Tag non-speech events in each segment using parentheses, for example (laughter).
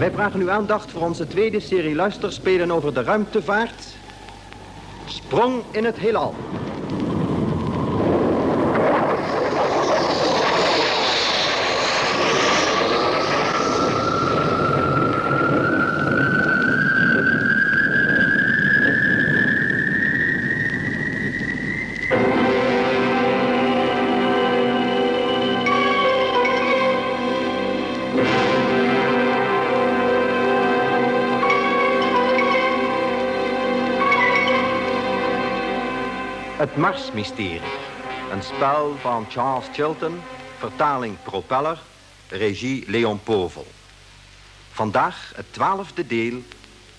Wij vragen uw aandacht voor onze tweede serie luisterspelen over de ruimtevaart. Sprong in het heelal. Het Marsmysterie. Een spel van Charles Chilton, vertaling Propeller, regie Leon Povel. Vandaag het twaalfde deel,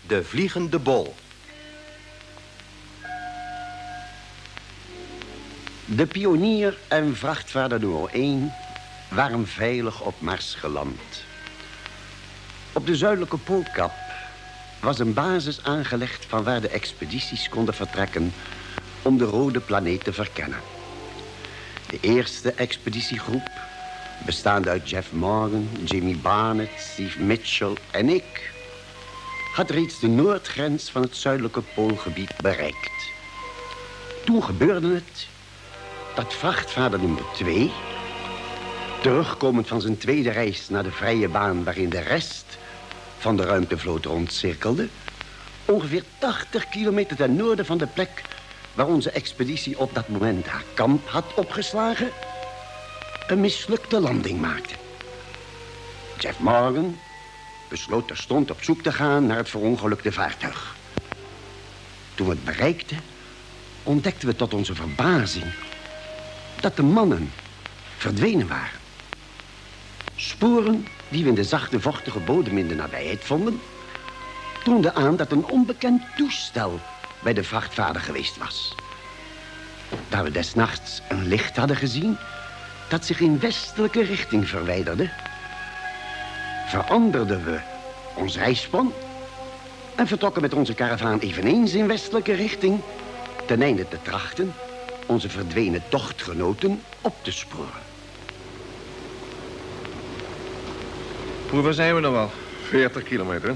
De Vliegende Bol. De pionier en vrachtvaarder nummer 1 waren veilig op Mars geland. Op de zuidelijke poolkap was een basis aangelegd van waar de expedities konden vertrekken om de rode planeet te verkennen. De eerste expeditiegroep, bestaande uit Jeff Morgan, Jimmy Barnett, Steve Mitchell en ik, had reeds de noordgrens van het zuidelijke poolgebied bereikt. Toen gebeurde het dat vrachtvader nummer 2, terugkomend van zijn tweede reis naar de vrije baan waarin de rest van de ruimtevloot rondcirkelde, ongeveer 80 kilometer ten noorden van de plek waar onze expeditie op dat moment haar kamp had opgeslagen, een mislukte landing maakte. Jeff Morgan besloot terstond op zoek te gaan naar het verongelukte vaartuig. Toen we het bereikten, ontdekten we tot onze verbazing dat de mannen verdwenen waren. Sporen die we in de zachte, vochtige bodem in de nabijheid vonden... toonden aan dat een onbekend toestel bij de vrachtvader geweest was. Daar we desnachts een licht hadden gezien... dat zich in westelijke richting verwijderde... veranderden we ons reisplan... en vertrokken met onze karavaan eveneens in westelijke richting... ten einde te trachten onze verdwenen tochtgenoten op te sporen. Hoe ver zijn we nog wel? 40 kilometer.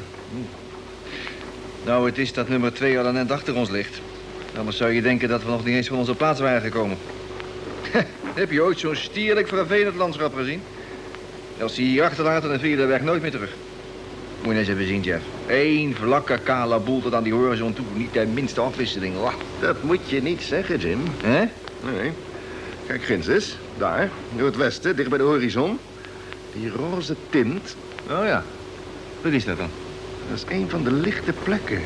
Nou, het is dat nummer 2 al net achter ons ligt. Anders zou je denken dat we nog niet eens van onze plaats waren gekomen. (laughs) Heb je ooit zo'n stierlijk vervelend landschap gezien? Als die hier achterlaten, dan vind je de weg nooit meer terug. Moet je eens even zien, Jeff. Eén vlakke, kale boel tot aan die horizon toe. Niet de minste afwisseling. Wah. Dat moet je niet zeggen, Jim. Hè? Nee. Kijk, ginds eens. Daar, door het westen, dicht bij de horizon. Die roze tint, Oh ja. Wat is dat dan? Dat is een van de lichte plekken.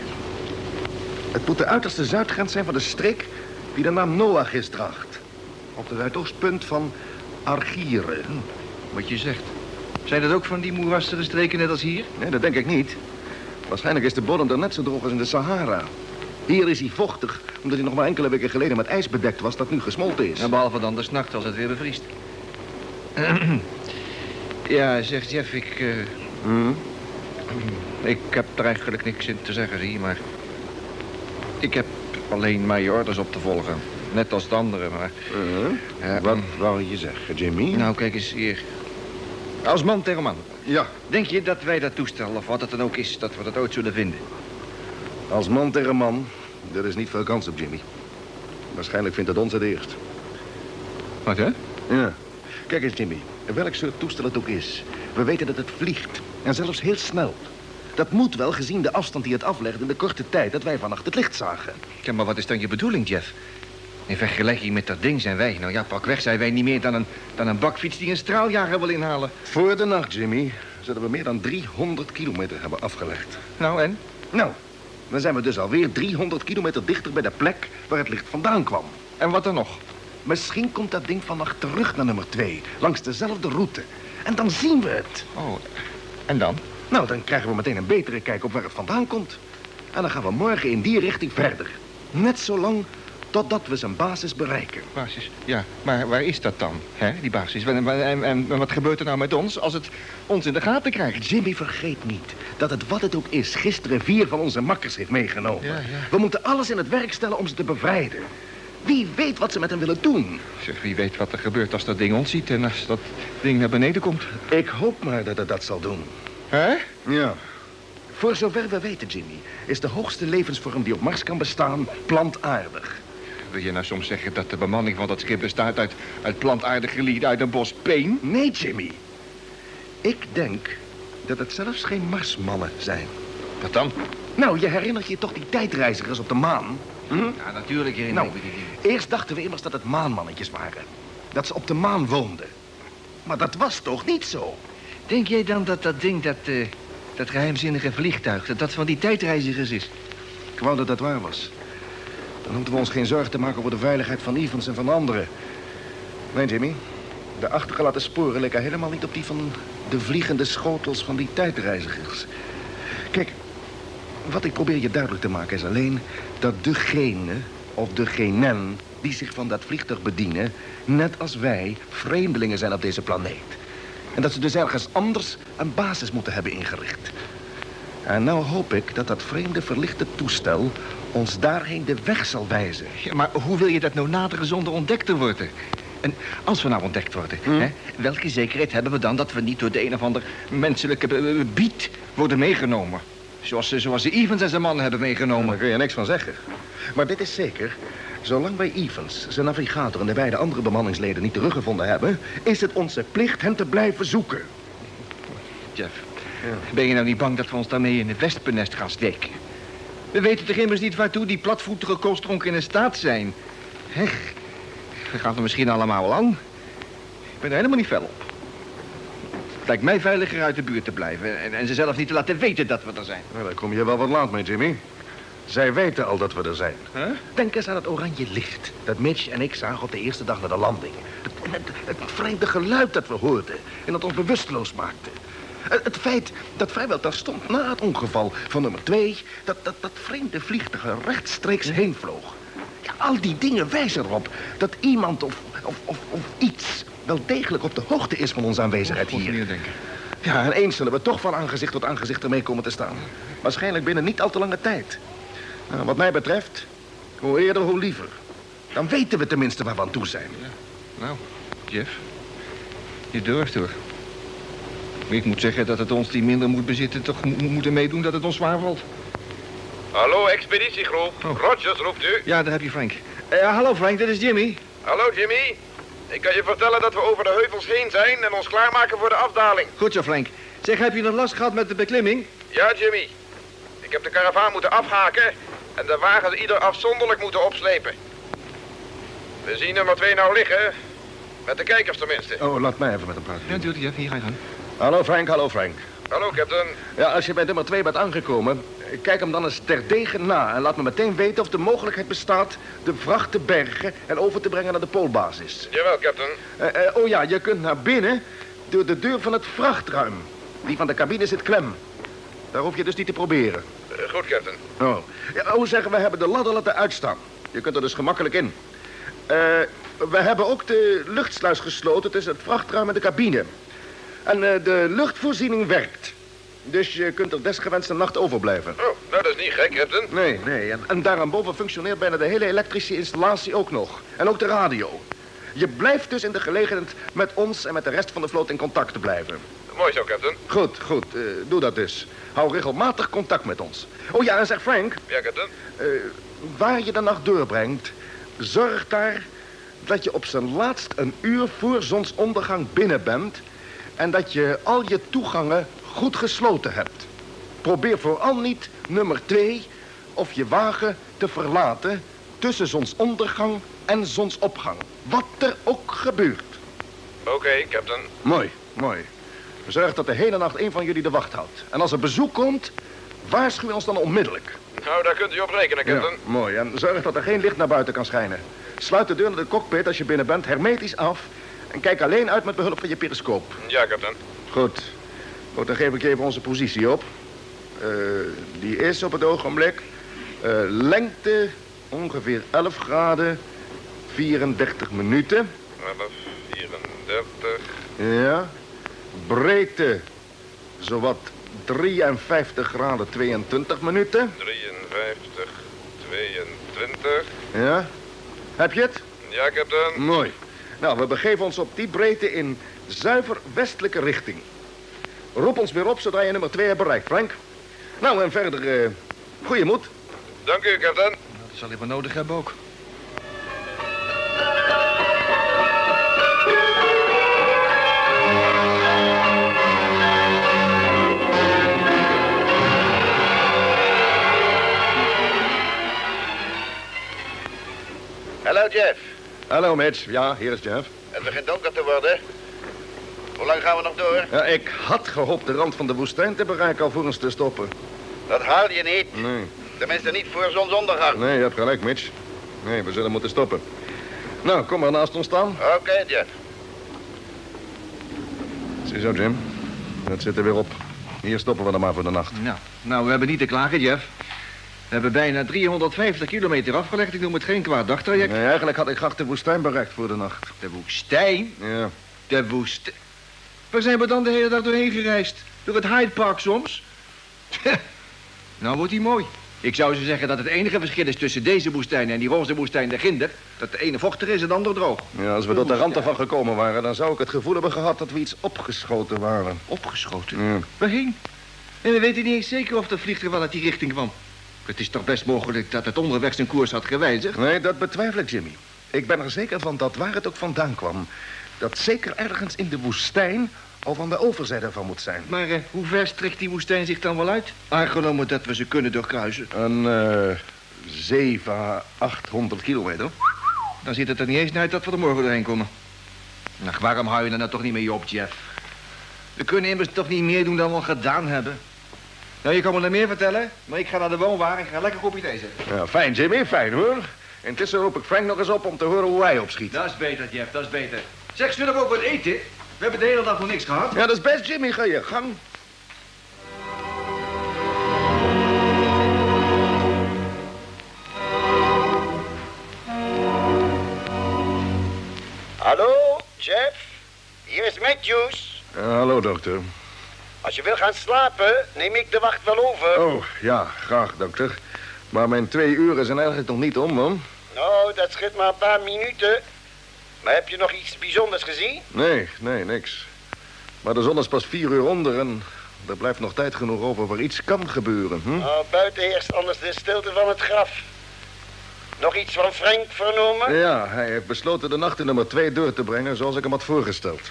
Het moet de uiterste zuidgrens zijn van de streek die de naam Noachis draagt. Op het zuidoostpunt van Argieren. Wat je zegt. Zijn dat ook van die moerassige streken net als hier? Nee, dat denk ik niet. Waarschijnlijk is de bodem er net zo droog als in de Sahara. Hier is hij vochtig, omdat hij nog maar enkele weken geleden met ijs bedekt was dat nu gesmolten is. Ja, behalve dan de nacht als het weer bevriest. (clears throat) ja, zegt Jeff, ik... eh, Hm? Ik heb er eigenlijk niks in te zeggen, zie je, maar... Ik heb alleen maar je orders op te volgen. Net als de anderen, maar... Uh-huh. Wat wou je zeggen, Jimmy? Nou, kijk eens hier. Als man tegen man. Ja, Denk je dat wij dat toestel, of wat het dan ook is, dat we dat ooit zullen vinden? als man tegen man, er is niet veel kans op, Jimmy. Waarschijnlijk vindt het ons het eerst. Wat, hè? Ja. Kijk eens, Jimmy. Welk soort toestel het ook is. We weten dat het vliegt. En zelfs heel snel. Dat moet wel, gezien de afstand die het aflegt... in de korte tijd dat wij vannacht het licht zagen. Ja, maar wat is dan je bedoeling, Jeff? In vergelijking met dat ding zijn wij, nou ja, pakweg zijn wij niet meer dan een, dan een bakfiets die een straaljager wil inhalen. Voor de nacht, Jimmy, zullen we meer dan 300 kilometer hebben afgelegd. Nou, en? Nou, dan zijn we dus alweer 300 kilometer dichter bij de plek waar het licht vandaan kwam. En wat dan nog? Misschien komt dat ding vannacht terug naar nummer 2, langs dezelfde route. En dan zien we het. Oh, en dan? Nou, dan krijgen we meteen een betere kijk op waar het vandaan komt. En dan gaan we morgen in die richting verder. Net zo lang totdat we zijn basis bereiken. Basis, ja. Maar waar is dat dan, hè, die basis? En, en, en, wat gebeurt er nou met ons als het ons in de gaten krijgt? Jimmy, vergeet niet dat het wat het ook is... gisteren vier van onze makkers heeft meegenomen. Ja, ja. We moeten alles in het werk stellen om ze te bevrijden. Wie weet wat ze met hem willen doen. Zeg, wie weet wat er gebeurt als dat ding ons ziet en als dat ding naar beneden komt. Ik hoop maar dat het dat zal doen. Hè? Ja, Voor zover we weten, Jimmy, is de hoogste levensvorm die op Mars kan bestaan plantaardig. Wil je nou soms zeggen dat de bemanning van dat schip bestaat uit, uit plantaardige lieden uit een bos peen? Nee, Jimmy. Ik denk dat het zelfs geen Marsmannen zijn. Wat dan? Nou, je herinnert je toch die tijdreizigers op de maan? Hm? Ja, natuurlijk herinner Nou, ik me die dingen. eerst dachten we immers dat het maanmannetjes waren. Dat ze op de maan woonden. Maar dat was toch niet zo? Denk jij dan dat dat ding, dat, eh, dat geheimzinnige vliegtuig... dat dat van die tijdreizigers is? Ik wou dat dat waar was. Dan hoefden we ons geen zorgen te maken over de veiligheid van Evans en van anderen. Nee, Jimmy. De achtergelaten sporen leken helemaal niet op die van de vliegende schotels van die tijdreizigers. Kijk, wat ik probeer je duidelijk te maken is alleen dat degene of degenen die zich van dat vliegtuig bedienen, net als wij, vreemdelingen zijn op deze planeet. En dat ze dus ergens anders een basis moeten hebben ingericht. En nou hoop ik dat dat vreemde verlichte toestel ons daarheen de weg zal wijzen. Ja, maar hoe wil je dat nou naderen zonder ontdekt te worden? En als we nou ontdekt worden, hè, welke zekerheid hebben we dan dat we niet door de een of ander menselijke bied worden meegenomen? Zoals, ze- zoals Evans en zijn mannen hebben meegenomen. Daar kun je niks van zeggen. Maar dit is zeker. Zolang wij Evans, zijn navigator en de beide andere bemanningsleden niet teruggevonden hebben... is het onze plicht hen te blijven zoeken. Jeff, ben je nou niet bang dat we ons daarmee in het wespenest gaan steken? We weten toch immers niet waartoe die platvoetige koolstronken in staat zijn. Hech, we gaan er misschien allemaal wel aan. Ik ben er helemaal niet fel op. Het lijkt mij veiliger uit de buurt te blijven... en, en ze zelf niet te laten weten dat we er zijn. Nou, daar kom je wel wat laat mee, Jimmy. Zij weten al dat we er zijn. Huh? Denk eens aan het oranje licht dat Mitch en ik zagen op de eerste dag na de landing. Het, het, het vreemde geluid dat we hoorden en dat ons bewusteloos maakte. Het, het feit dat vrijwel terstond na het ongeval van nummer twee... dat dat, dat vreemde vliegtuig rechtstreeks heen vloog. Ja, al die dingen wijzen erop dat iemand of, of, of, of iets... wel degelijk op de hoogte is van onze aanwezigheid hier. denken. Ja, en eens zullen we toch van aangezicht tot aangezicht ermee komen te staan. Waarschijnlijk binnen niet al te lange tijd. Nou, wat mij betreft, hoe eerder, hoe liever. Dan weten we tenminste waar we aan toe zijn. Nou, Jeff, je durft hoor. Ik moet zeggen dat het ons die minder moet bezitten toch mo- moeten meedoen dat het ons zwaar valt. Hallo, expeditiegroep. Oh. Rogers roept u. Ja, daar heb je Frank. Eh, hallo Frank, dit is Jimmy. Hallo, Jimmy. Ik kan je vertellen dat we over de heuvels heen zijn en ons klaarmaken voor de afdaling. Goed zo, Frank. Zeg, heb je nog last gehad met de beklimming? Ja, Jimmy. Ik heb de karavaan moeten afhaken en de wagens ieder afzonderlijk moeten opslepen. We zien nummer 2 nou liggen. Met de kijkers tenminste. Oh, laat mij even met hem praten. Ja, natuurlijk, Jeff. Hier ga je gang. Hallo Frank, hallo Frank. Hallo, captain. Ja, als je bij nummer 2 bent aangekomen, kijk hem dan eens terdege na... en laat me meteen weten of de mogelijkheid bestaat de vracht te bergen... en over te brengen naar de poolbasis. Jawel, captain. Eh, eh, oh ja, je kunt naar binnen door de deur van het vrachtruim. Die van de cabine zit klem. Daar hoef je dus niet te proberen. Eh, goed, captain. Oh. Ja, oh, zeggen, we hebben de ladder laten uitstaan. Je kunt er dus gemakkelijk in. Eh, we hebben ook de luchtsluis gesloten tussen het vrachtruim en de cabine. En de luchtvoorziening werkt. Dus je kunt er desgewenst een nacht overblijven. Oh, nou, dat is niet gek, captain. Nee, nee. En, en daarboven functioneert bijna de hele elektrische installatie ook nog. En ook de radio. Je blijft dus in de gelegenheid met ons en met de rest van de vloot in contact te blijven. Mooi zo, captain. Goed, goed. eh, doe dat dus. Hou regelmatig contact met ons. Oh ja, en zeg Frank, Ja, captain. eh, waar je de nacht doorbrengt, zorg daar dat je op zijn laatst een uur voor zonsondergang binnen bent en dat je al je toegangen goed gesloten hebt. Probeer vooral niet nummer twee of je wagen te verlaten tussen zonsondergang en zonsopgang. Wat er ook gebeurt. Oké, captain. Mooi, mooi. Zorg dat de hele nacht een van jullie de wacht houdt. En als er bezoek komt, waarschuw ons dan onmiddellijk. Nou, daar kunt u op rekenen, captain. mooi. En zorg dat er geen licht naar buiten kan schijnen. Sluit de deur naar de cockpit als je binnen bent hermetisch af. En kijk alleen uit met behulp van je periscoop. Ja, captain. Goed. Goed, dan geef ik even onze positie op. Eh, die is op het ogenblik eh, lengte ongeveer 11 graden 34 minuten. 12, 34. Ja. Breedte zowat 53 graden 22 minuten. 53, 22. Ja. Heb je het? Ja, captain. Mooi. Nou, we begeven ons op die breedte in zuiver westelijke richting. Roep ons weer op zodra je nummer 2 hebt bereikt, Frank. Nou, en verder, eh goeie moed. Dank u, captain. Dat zal hij wel nodig hebben ook. Hallo, Jeff. Hallo, Mitch. Ja, hier is Jeff. Het begint donker te worden. Hoe lang gaan we nog door? Ja, ik had gehoopt de rand van de woestijn te bereiken alvorens te stoppen. Dat haal je niet. Nee, Tenminste niet voor zonsondergang. nee, je hebt gelijk, Mitch. Nee, we zullen moeten stoppen. Nou, kom maar naast ons staan. Oké, Jeff. Ziezo, Jim. Het zit er weer op. Hier stoppen we dan maar voor de nacht. Nou, nou, we hebben niet te klagen, Jeff. We hebben bijna 350 kilometer afgelegd. Ik noem het geen kwaad dagtraject. Nee, eigenlijk had ik graag de woestijn bereikt voor de nacht. De woestijn? Ja. De woestijn? Waar zijn we dan de hele dag doorheen gereisd? Door het Hyde Park soms? nou wordt hij mooi. Ik zou ze zeggen dat het enige verschil is tussen deze woestijn en die roze woestijn de ginder... dat de ene vochtig is en de andere droog. Ja, als we tot de rand ervan gekomen waren, dan zou ik het gevoel hebben gehad dat we iets opgeschoten waren. Opgeschoten? Ja. Waarheen? En we weten niet eens zeker of dat vliegtuig wel uit die richting kwam. Het is toch best mogelijk dat het onderweg zijn koers had gewijzigd? Nee, dat betwijfel ik, Jimmy. Ik ben er zeker van dat waar het ook vandaan kwam... dat zeker ergens in de woestijn of aan de overzijde van moet zijn. Maar eh, hoe ver strekt die woestijn zich dan wel uit? Aangenomen dat we ze kunnen doorkruisen. Een eh 7 à 800 kilometer. Dan ziet het er niet eens naar uit dat we er morgen doorheen komen. Ach, waarom hou je er nou toch niet mee op, Jeff? We kunnen immers toch niet meer doen dan we al gedaan hebben. Nou, je kan me er meer vertellen, maar ik ga naar de woonwagen en ga lekker kopje thee zetten. Ja, fijn, Jimmy, fijn hoor. Intussen roep ik Frank nog eens op om te horen hoe hij opschiet. Dat is beter, Jeff, dat is beter. Zeg, zullen we ook wat eten? We hebben de hele dag nog niks gehad. Ja, dat is best, Jimmy. Ga je gang. Hallo, Jeff? Hier is Matthews. Ja, hallo, dokter. Als je wil gaan slapen, neem ik de wacht wel over. Oh, ja, graag, dokter. Maar mijn twee uren zijn eigenlijk nog niet om, man. Nou, dat schiet maar een paar minuten. Maar heb je nog iets bijzonders gezien? Nee, nee, niks. Maar de zon is pas vier uur onder en er blijft nog tijd genoeg over waar iets kan gebeuren. Hm? Nou, buiten heerst anders de stilte van het graf. Nog iets van Frank vernomen? Ja, hij heeft besloten de nacht in nummer twee door te brengen zoals ik hem had voorgesteld.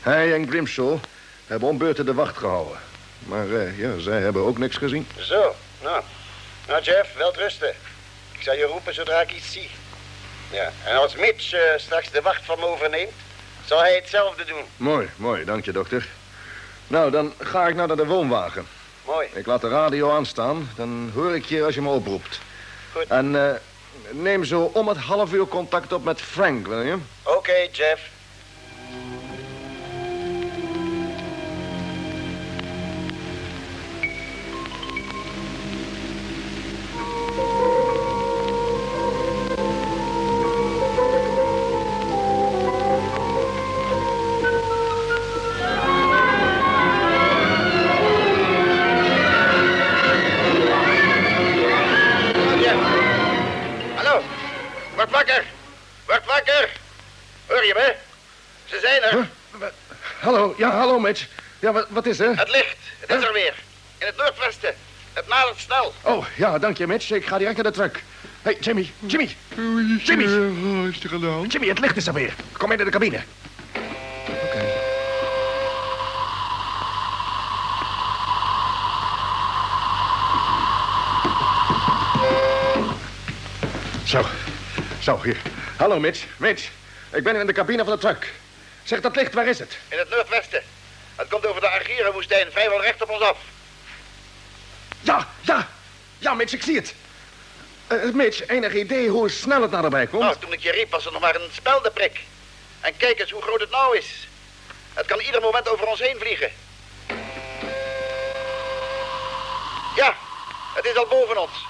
Hij en Grimshaw hebben om beurten de wacht gehouden. Maar eh, ja, zij hebben ook niks gezien. Zo, nou. Nou, Jeff, wel rusten. Ik zal je roepen zodra ik iets zie. Ja, en als Mitch eh, straks de wacht van me overneemt, zal hij hetzelfde doen. Mooi, mooi, dank je, dokter. Nou, dan ga ik nou naar de woonwagen. Mooi. Ik laat de radio aanstaan, dan hoor ik je als je me oproept. Goed. En eh, neem zo om het half uur contact op met Frank, wil je? Oké. Jeff. Ja, Mitch. Ja, wat, wat is er? Het licht. Het is er weer. In het noordwesten. Het nadert snel. Oh, ja, dank je, Mitch. Ik ga direct naar de truck. Hé, hey, Jimmy, Jimmy. Jimmy. Wat is er aan de hand? Jimmy, het licht is er weer. Kom in de cabine. Zo, zo, hier. Hallo, Mitch. Mitch, ik ben in de cabine van de truck. Zeg, dat licht, waar is het? In het noordwesten. Het komt over de Argira-woestijn vrijwel recht op ons af. Ja, ja. Ja, Mitch, ik zie het. Eh, Mitch, enig idee hoe snel het naderbij komt? Nou, toen ik je riep was er nog maar een speldeprik. En kijk eens hoe groot het nou is. Het kan ieder moment over ons heen vliegen. Ja, het is al boven ons.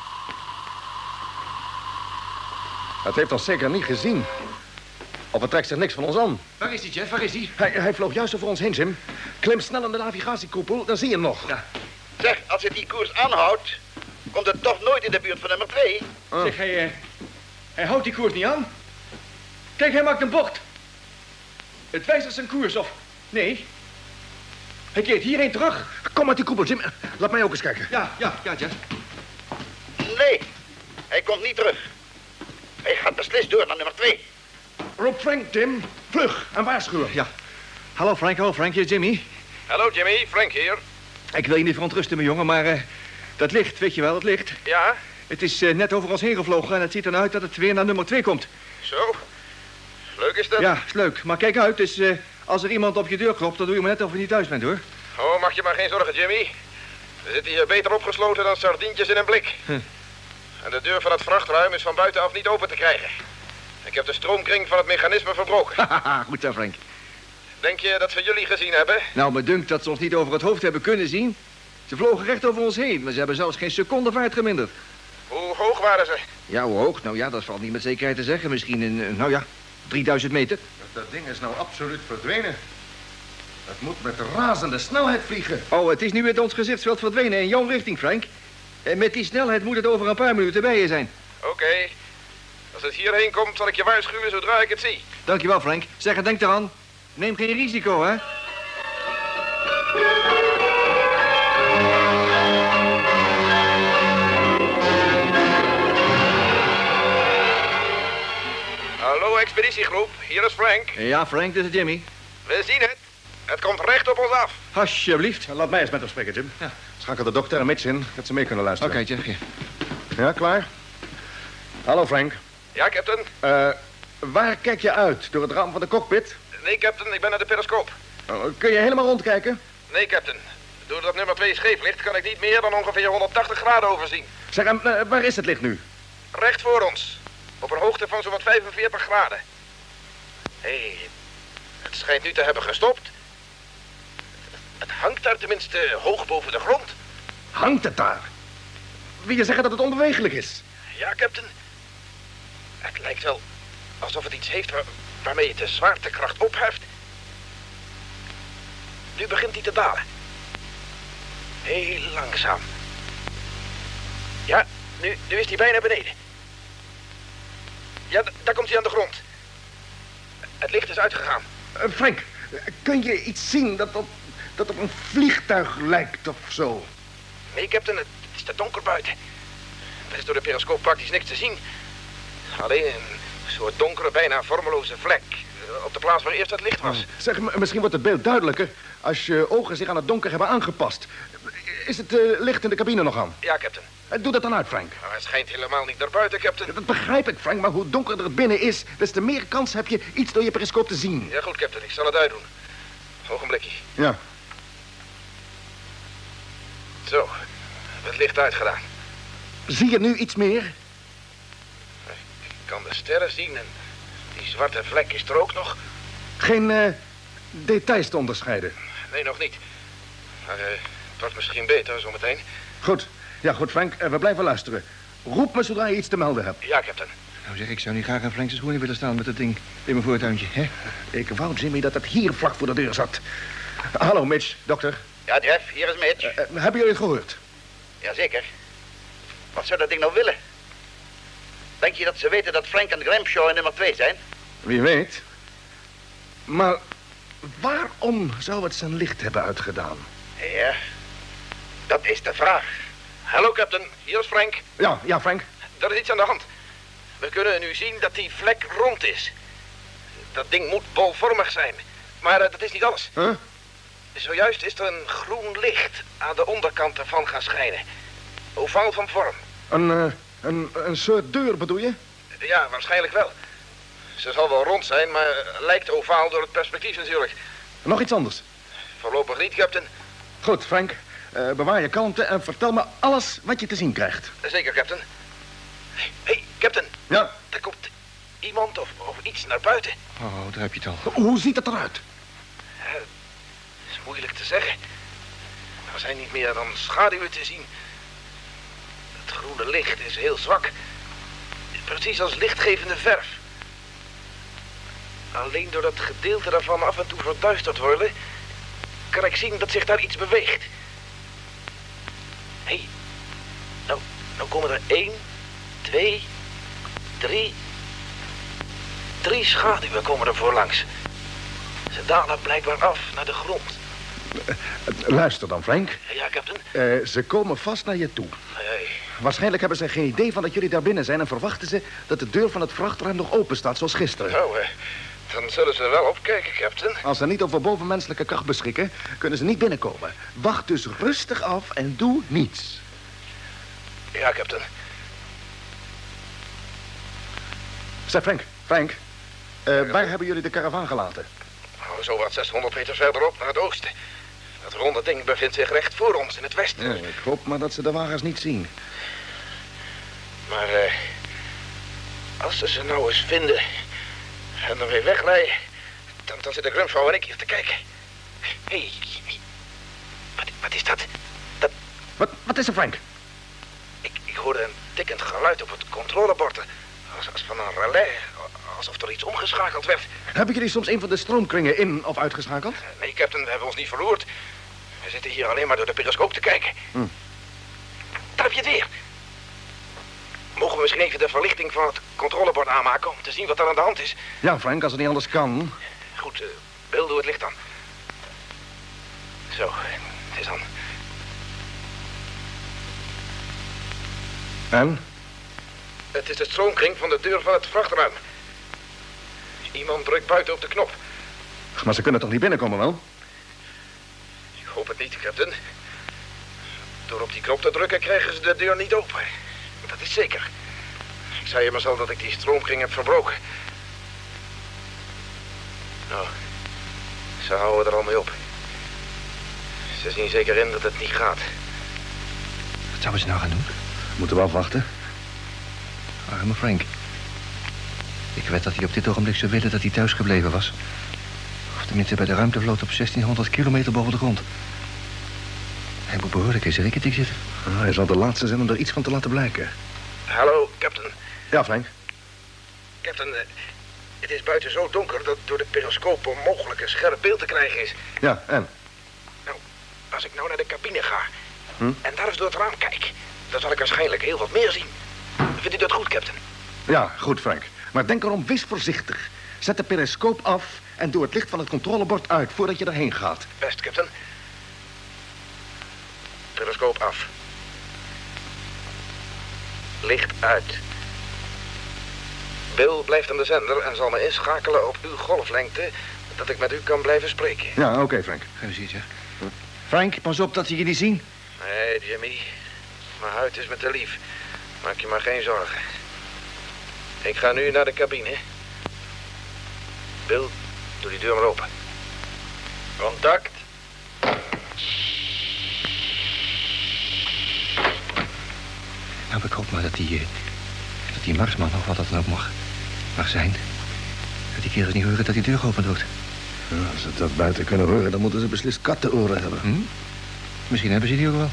Het heeft ons zeker niet gezien. Of het trekt zich niks van ons aan. Waar is die, Jeff? Waar is die? Hij, hij vloog juist over ons heen, Jim. Klim snel aan de navigatiekoepel, dan zie je hem nog. Ja. Zeg, als het die koers aanhoudt, komt het toch nooit in de buurt van nummer 2. Zeg, hij, eh, hij houdt die koers niet aan. Kijk, hij maakt een bocht. Het wijzigt zijn koers, of... Nee. Hij keert hierheen terug. Kom uit die koepel, Jim. Laat mij ook eens kijken. Ja, ja, ja, Jeff. Nee, hij komt niet terug. Hij gaat beslist door naar nummer twee. Roep Frank, Tim. Vlug en waarschuwen. Ja. Hallo Frank, hallo Frank, hier is Jimmy. Hallo Jimmy, Frank hier. Ik wil je niet verontrusten, mijn jongen, maar eh, dat licht, weet je wel, dat licht. Ja, Het is eh, net over ons heen gevlogen en het ziet eruit dat het weer naar nummer 2 komt. zo. Leuk is dat. Ja, is leuk. Maar kijk uit, dus eh, als er iemand op je deur klopt, dan doe je me net of je niet thuis bent, hoor. Oh, maak je maar geen zorgen, Jimmy. We zitten hier beter opgesloten dan sardientjes in een blik. Huh. En de deur van het vrachtruim is van buitenaf niet open te krijgen. Ik heb de stroomkring van het mechanisme verbroken. (laughs) Goed zo, Frank. Denk je dat we jullie gezien hebben? Nou, me dunkt dat ze ons niet over het hoofd hebben kunnen zien. Ze vlogen recht over ons heen, maar ze hebben zelfs geen seconde vaart geminderd. Hoe hoog waren ze? Ja, hoe hoog? Nou ja, dat valt niet met zekerheid te zeggen. Misschien een, eh, nou ja, 3000 meter. Dat ding is nou absoluut verdwenen. Het moet met razende snelheid vliegen. Oh, het is nu uit ons gezichtsveld verdwenen in jouw richting, Frank. En met die snelheid moet het over een paar minuten bij je zijn. Oké. Als het hierheen komt, zal ik je waarschuwen zodra ik het zie. Dankjewel, Frank. Zeg, en denk eraan. Neem geen risico, hè? Hallo, expeditiegroep. Hier is Frank. Ja, Frank, dit is Jimmy. We zien het. Het komt recht op ons af. Alsjeblieft. Laat mij eens met hem spreken, Jim. Ja. Schakel de dokter en Mitch in, dat ze mee kunnen luisteren. Oké, Jeff. ja. Ja, klaar? Hallo, Frank. Ja, captain. Eh, waar kijk je uit? Door het raam van de cockpit? Nee, captain, ik ben naar de periscoop. Oh, kun je helemaal rondkijken? Nee, captain. Doordat nummer 2 scheef ligt, kan ik niet meer dan ongeveer 180 graden overzien. Zeg, en, eh, waar is het licht nu? Recht voor ons. Op een hoogte van zo'n 45 graden. Hé, hey, het schijnt nu te hebben gestopt. Het hangt daar tenminste hoog boven de grond. Hangt het daar? Wil je zeggen dat het onbewegelijk is? Ja, captain. Het lijkt wel alsof het iets heeft waar- waarmee het de zwaartekracht opheft. Nu begint hij te dalen. Heel langzaam. Ja, nu, nu is hij bijna beneden. Ja, daar komt hij aan de grond. Het licht is uitgegaan. Eh, Frank, kun je iets zien dat op, dat op een vliegtuig lijkt of zo? Nee, captain, het is te donker buiten. Er is door de periscoop praktisch niks te zien. Alleen een soort donkere, bijna vormeloze vlek. eh, Op de plaats waar eerst het licht was. Zeg, m- misschien wordt het beeld duidelijker als je ogen zich aan het donker hebben aangepast. Is het eh, licht in de cabine nog aan? Ja, captain. Eh, Doe dat dan uit, Frank. Maar het schijnt helemaal niet naar buiten, captain. Dat begrijp ik, Frank, maar hoe donkerder het binnen is... des te meer kans heb je iets door je periscoop te zien. Ja, goed, captain. Ik zal het uitdoen. Ogenblikje. Ja. Zo, het licht uitgedaan. Zie je nu iets meer? Ik kan de sterren zien en die zwarte vlek is er ook nog. Geen eh, details te onderscheiden. Nee, nog niet. Maar eh, het wordt misschien beter zometeen. Goed. Ja, goed, Frank. eh, we blijven luisteren. Roep me zodra je iets te melden hebt. Ja, captain. Nou zeg, ik zou niet graag in Frank's schoenen willen staan met dat ding in mijn voortuintje, hè? Ik wou, Jimmy, dat het hier vlak voor de deur zat. Hallo, Mitch, dokter. Ja, Jeff, hier is Mitch. Hebben jullie het gehoord? Jazeker. Wat zou dat ding nou willen? Denk je dat ze weten dat Frank en Gramshaw in nummer 2 zijn? Wie weet. Maar waarom zou het zijn licht hebben uitgedaan? Ja, dat is de vraag. Hallo, captain. Hier is Frank. Ja, ja, Frank. Er is iets aan de hand. We kunnen nu zien dat die vlek rond is. Dat ding moet bolvormig zijn. Maar eh, dat is niet alles. Huh? Zojuist is er een groen licht aan de onderkant ervan gaan schijnen. Ovaal van vorm. Een, eh, een, een soort deur, bedoel je? Ja, waarschijnlijk wel. Ze zal wel rond zijn, maar lijkt ovaal door het perspectief natuurlijk. Nog iets anders. Voorlopig niet, captain. Goed, Frank. eh, bewaar je kalmte en vertel me alles wat je te zien krijgt. Zeker, captain. Hé, hey, captain. Ja. Er komt iemand of, of iets naar buiten. Oh, daar heb je het al. Hoe ziet het eruit? is moeilijk te zeggen. Er zijn niet meer dan schaduwen te zien. Het groene licht is heel zwak. Precies als lichtgevende verf. Alleen door dat gedeelte daarvan af en toe verduisterd worden... kan ik zien dat zich daar iets beweegt. Hé, hey, nou, nou komen er één, twee, drie... Drie schaduwen komen er voorlangs. Ze dalen blijkbaar af naar de grond. Luister dan, Frank. Ja, captain. Eh, ze komen vast naar je toe. Hey, Waarschijnlijk hebben ze geen idee van dat jullie daar binnen zijn... en verwachten ze dat de deur van het vrachtruim nog open staat, zoals gisteren. nou, eh, dan zullen ze er wel opkijken, captain. Als ze niet over bovenmenselijke kracht beschikken, kunnen ze niet binnenkomen. Wacht dus rustig af en doe niets. Ja, captain. Zeg, Frank, Frank. eh, waar hebben jullie de karavaan gelaten? Nou, zo wat 600 meter verderop naar het oosten. Dat ronde ding bevindt zich recht voor ons in het westen. ik hoop maar dat ze de wagens niet zien. Maar eh, als ze ze nou eens vinden en dan weer wegrijden, dan, dan zitten Grumsvrouw en ik hier te kijken. Hé, hey, wat, wat is dat? dat Wat, wat is er, Frank? ik, ik hoorde een tikkend geluid op het controlebord. Als, als van een relais, alsof er iets omgeschakeld werd. Hebben jullie soms een van de stroomkringen in of uitgeschakeld? Nee, captain, we hebben ons niet verroerd. Zitten hier alleen maar door de periscoop te kijken. Hm. Daar heb je het weer. Mogen we misschien even de verlichting van het controlebord aanmaken om te zien wat er aan de hand is? Ja, Frank, als het niet anders kan. Goed, uh, Bill, doe het licht aan. Zo, het is aan. En? Het is de stroomkring van de deur van het vrachtruim. Iemand drukt buiten op de knop. Maar ze kunnen toch niet binnenkomen, wel? Ik hoop het niet, captain. Door op die knop te drukken krijgen ze de deur niet open. Dat is zeker. Ik zei je maar zelf dat ik die stroomkring heb verbroken. Nou, ze houden er al mee op. Ze zien zeker in dat het niet gaat. Wat zouden ze nou gaan doen? Moeten we afwachten? Arme Frank. Ik weet dat hij op dit ogenblik zou willen dat hij thuis gebleven was. Of tenminste bij de ruimtevloot op 1600 kilometer boven de grond. Hij moet behoorlijk in zijn rikketik zitten. Ah, hij zal de laatste zijn om er iets van te laten blijken. Hallo, captain. Ja, Frank. Captain, eh, het is buiten zo donker dat door de periscoop onmogelijk een scherp beeld te krijgen is. Ja, en? Nou, als ik nou naar de cabine ga Hm? en daar eens door het raam kijk, dan zal ik waarschijnlijk heel wat meer zien. Vindt u dat goed, captain? Ja, goed, Frank. Maar denk erom, wees voorzichtig. Zet de periscoop af en doe het licht van het controlebord uit voordat je erheen gaat. Best, captain. Periscoop af. Licht uit. Bill blijft aan de zender en zal me inschakelen op uw golflengte... dat ik met u kan blijven spreken. Ja, oké, Frank. Ga eens ja. Frank, pas op dat ze je niet zien. Nee, Jimmy. Mijn huid is me te lief. Maak je maar geen zorgen. Ik ga nu naar de cabine. Bill, doe die deur maar open. Contact. Nou, ik hoop maar dat die, eh, dat die Marsman, of wat dat dan ook mag, mag zijn... dat die kerels niet horen dat die deur geopend wordt. Ja, als ze dat buiten kunnen horen, dan moeten ze beslist kattenoren hebben. Hm? Misschien hebben ze die ook wel.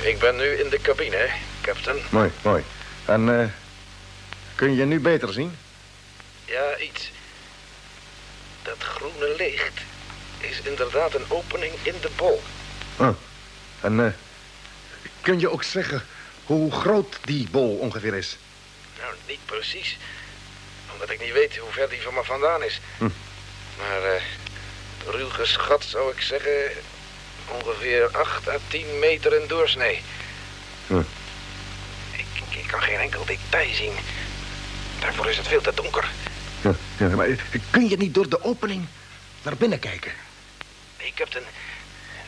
Ik ben nu in de cabine, captain. Mooi, mooi. En eh, kun je nu beter zien? Ja, iets. Dat groene licht is inderdaad een opening in de bol. Oh. En eh, kun je ook zeggen hoe groot die bol ongeveer is? Nou, niet precies. Omdat ik niet weet hoe ver die van me vandaan is. Hm. Maar eh ruw geschat zou ik zeggen... ongeveer 8 à 10 meter in doorsnee. Hm. Ik, ik kan geen enkel detail zien. Daarvoor is het veel te donker. Ja, ja, maar eh, kun je niet door de opening naar binnen kijken? Nee, captain.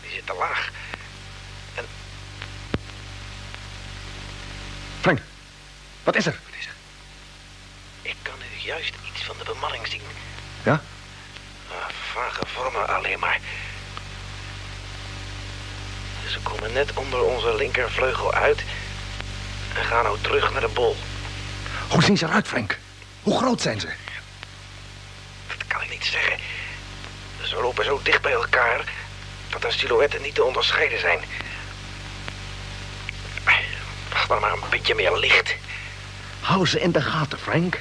Die zit te laag. Frank, wat is er? Wat is er? Ik kan nu juist iets van de bemanning zien. Ja? Ah, vage vormen alleen maar. Ze komen net onder onze linkervleugel uit... en gaan nou terug naar de bol. Hoe zien ze eruit, Frank? Hoe groot zijn ze? Kan ik niet zeggen. Ze lopen zo dicht bij elkaar... dat hun silhouetten niet te onderscheiden zijn. Wacht maar maar een beetje meer licht. Hou ze in de gaten, Frank.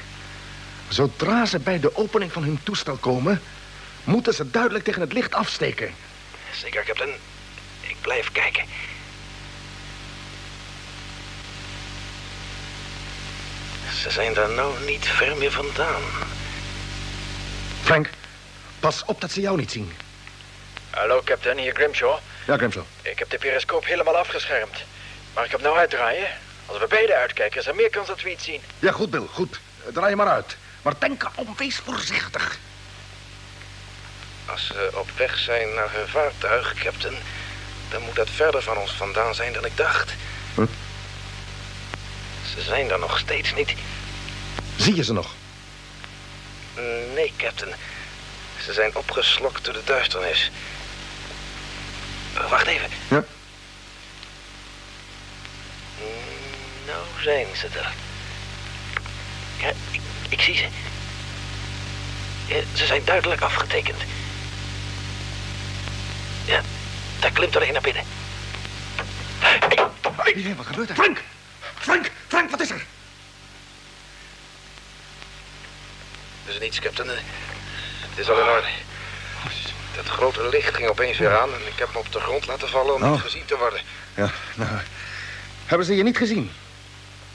Zodra ze bij de opening van hun toestel komen... moeten ze duidelijk tegen het licht afsteken. Zeker, captain. Ik blijf kijken. Ze zijn daar nou niet ver meer vandaan. Frank, pas op dat ze jou niet zien. Hallo, captain. Hier Grimshaw. Ja, Grimshaw. Ik heb de periscoop helemaal afgeschermd. Mag ik hem nou uitdraaien? Als we beide uitkijken, is er meer kans dat we iets zien. Ja, goed, Bill, goed. Draai je maar uit. Maar denk wees voorzichtig. Als ze op weg zijn naar hun vaartuig, captain... dan moet dat verder van ons vandaan zijn dan ik dacht. Huh? Ze zijn er nog steeds niet. Zie je ze nog? Nee, captain. Ze zijn opgeslokt door de duisternis. Wacht even. Ja. Nou zijn ze er. Ja, ik, ik zie ze. Ja, ze zijn duidelijk afgetekend. Ja, daar klimt er een naar binnen. Hey, wat gebeurt er? Frank! Frank! Frank, wat is er? Niets, captain. Het is al in orde. Dat grote licht ging opeens weer aan en ik heb me op de grond laten vallen om Oh. niet gezien te worden. Ja, nou... Hebben ze je niet gezien?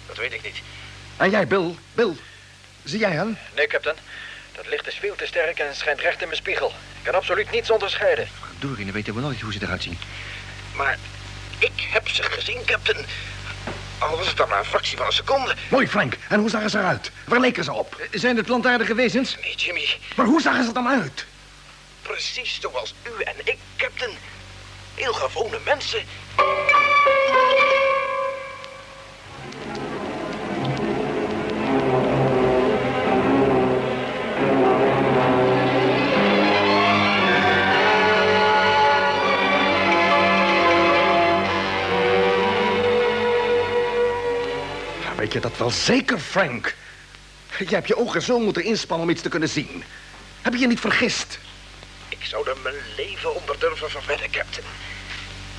Dat weet ik niet. En jij, Bill? Bill, zie jij hen? Nee, captain. Dat licht is veel te sterk en schijnt recht in mijn spiegel. Ik kan absoluut niets onderscheiden. Dorie, dan weten we nooit hoe ze eruit zien. Maar ik heb ze gezien, captain. Al was het dan maar een fractie van een seconde. Mooi, Frank. En hoe zagen ze eruit? Waar leken ze op? Zijn het plantaardige wezens? Nee, Jimmy. Maar hoe zagen ze er dan uit? Precies zoals u en ik, captain. Heel gewone mensen. Weet je dat wel zeker, Frank? Je hebt je ogen zo moeten inspannen om iets te kunnen zien. Heb je je niet vergist? Ik zou er mijn leven onder durven verwedden, captain.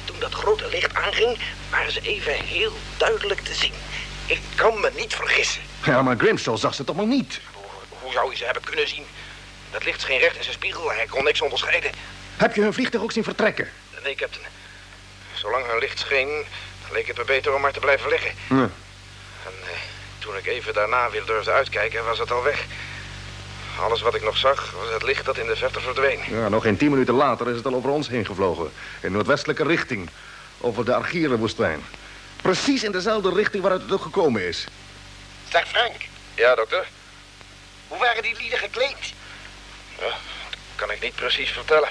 Toen dat grote licht aanging, waren ze even heel duidelijk te zien. Ik kan me niet vergissen. Ja, maar Grimshaw zag ze toch nog niet? Hoe, hoe zou hij ze hebben kunnen zien? Dat licht scheen recht in zijn spiegel en hij kon niks onderscheiden. Heb je hun vliegtuig ook zien vertrekken? Nee, captain. Zolang hun licht scheen, leek het me beter om maar te blijven liggen. Ja. En toen ik even daarna weer durfde uitkijken, was het al weg. Alles wat ik nog zag, was het licht dat in de verte verdween. Ja, nog geen tien minuten later is het al over ons heen gevlogen. In noordwestelijke richting. Over de Argierenwoestijn. Precies in dezelfde richting waaruit het ook gekomen is. Zeg Frank, Ja, dokter? hoe waren die lieden gekleed? Ja, dat kan ik niet precies vertellen.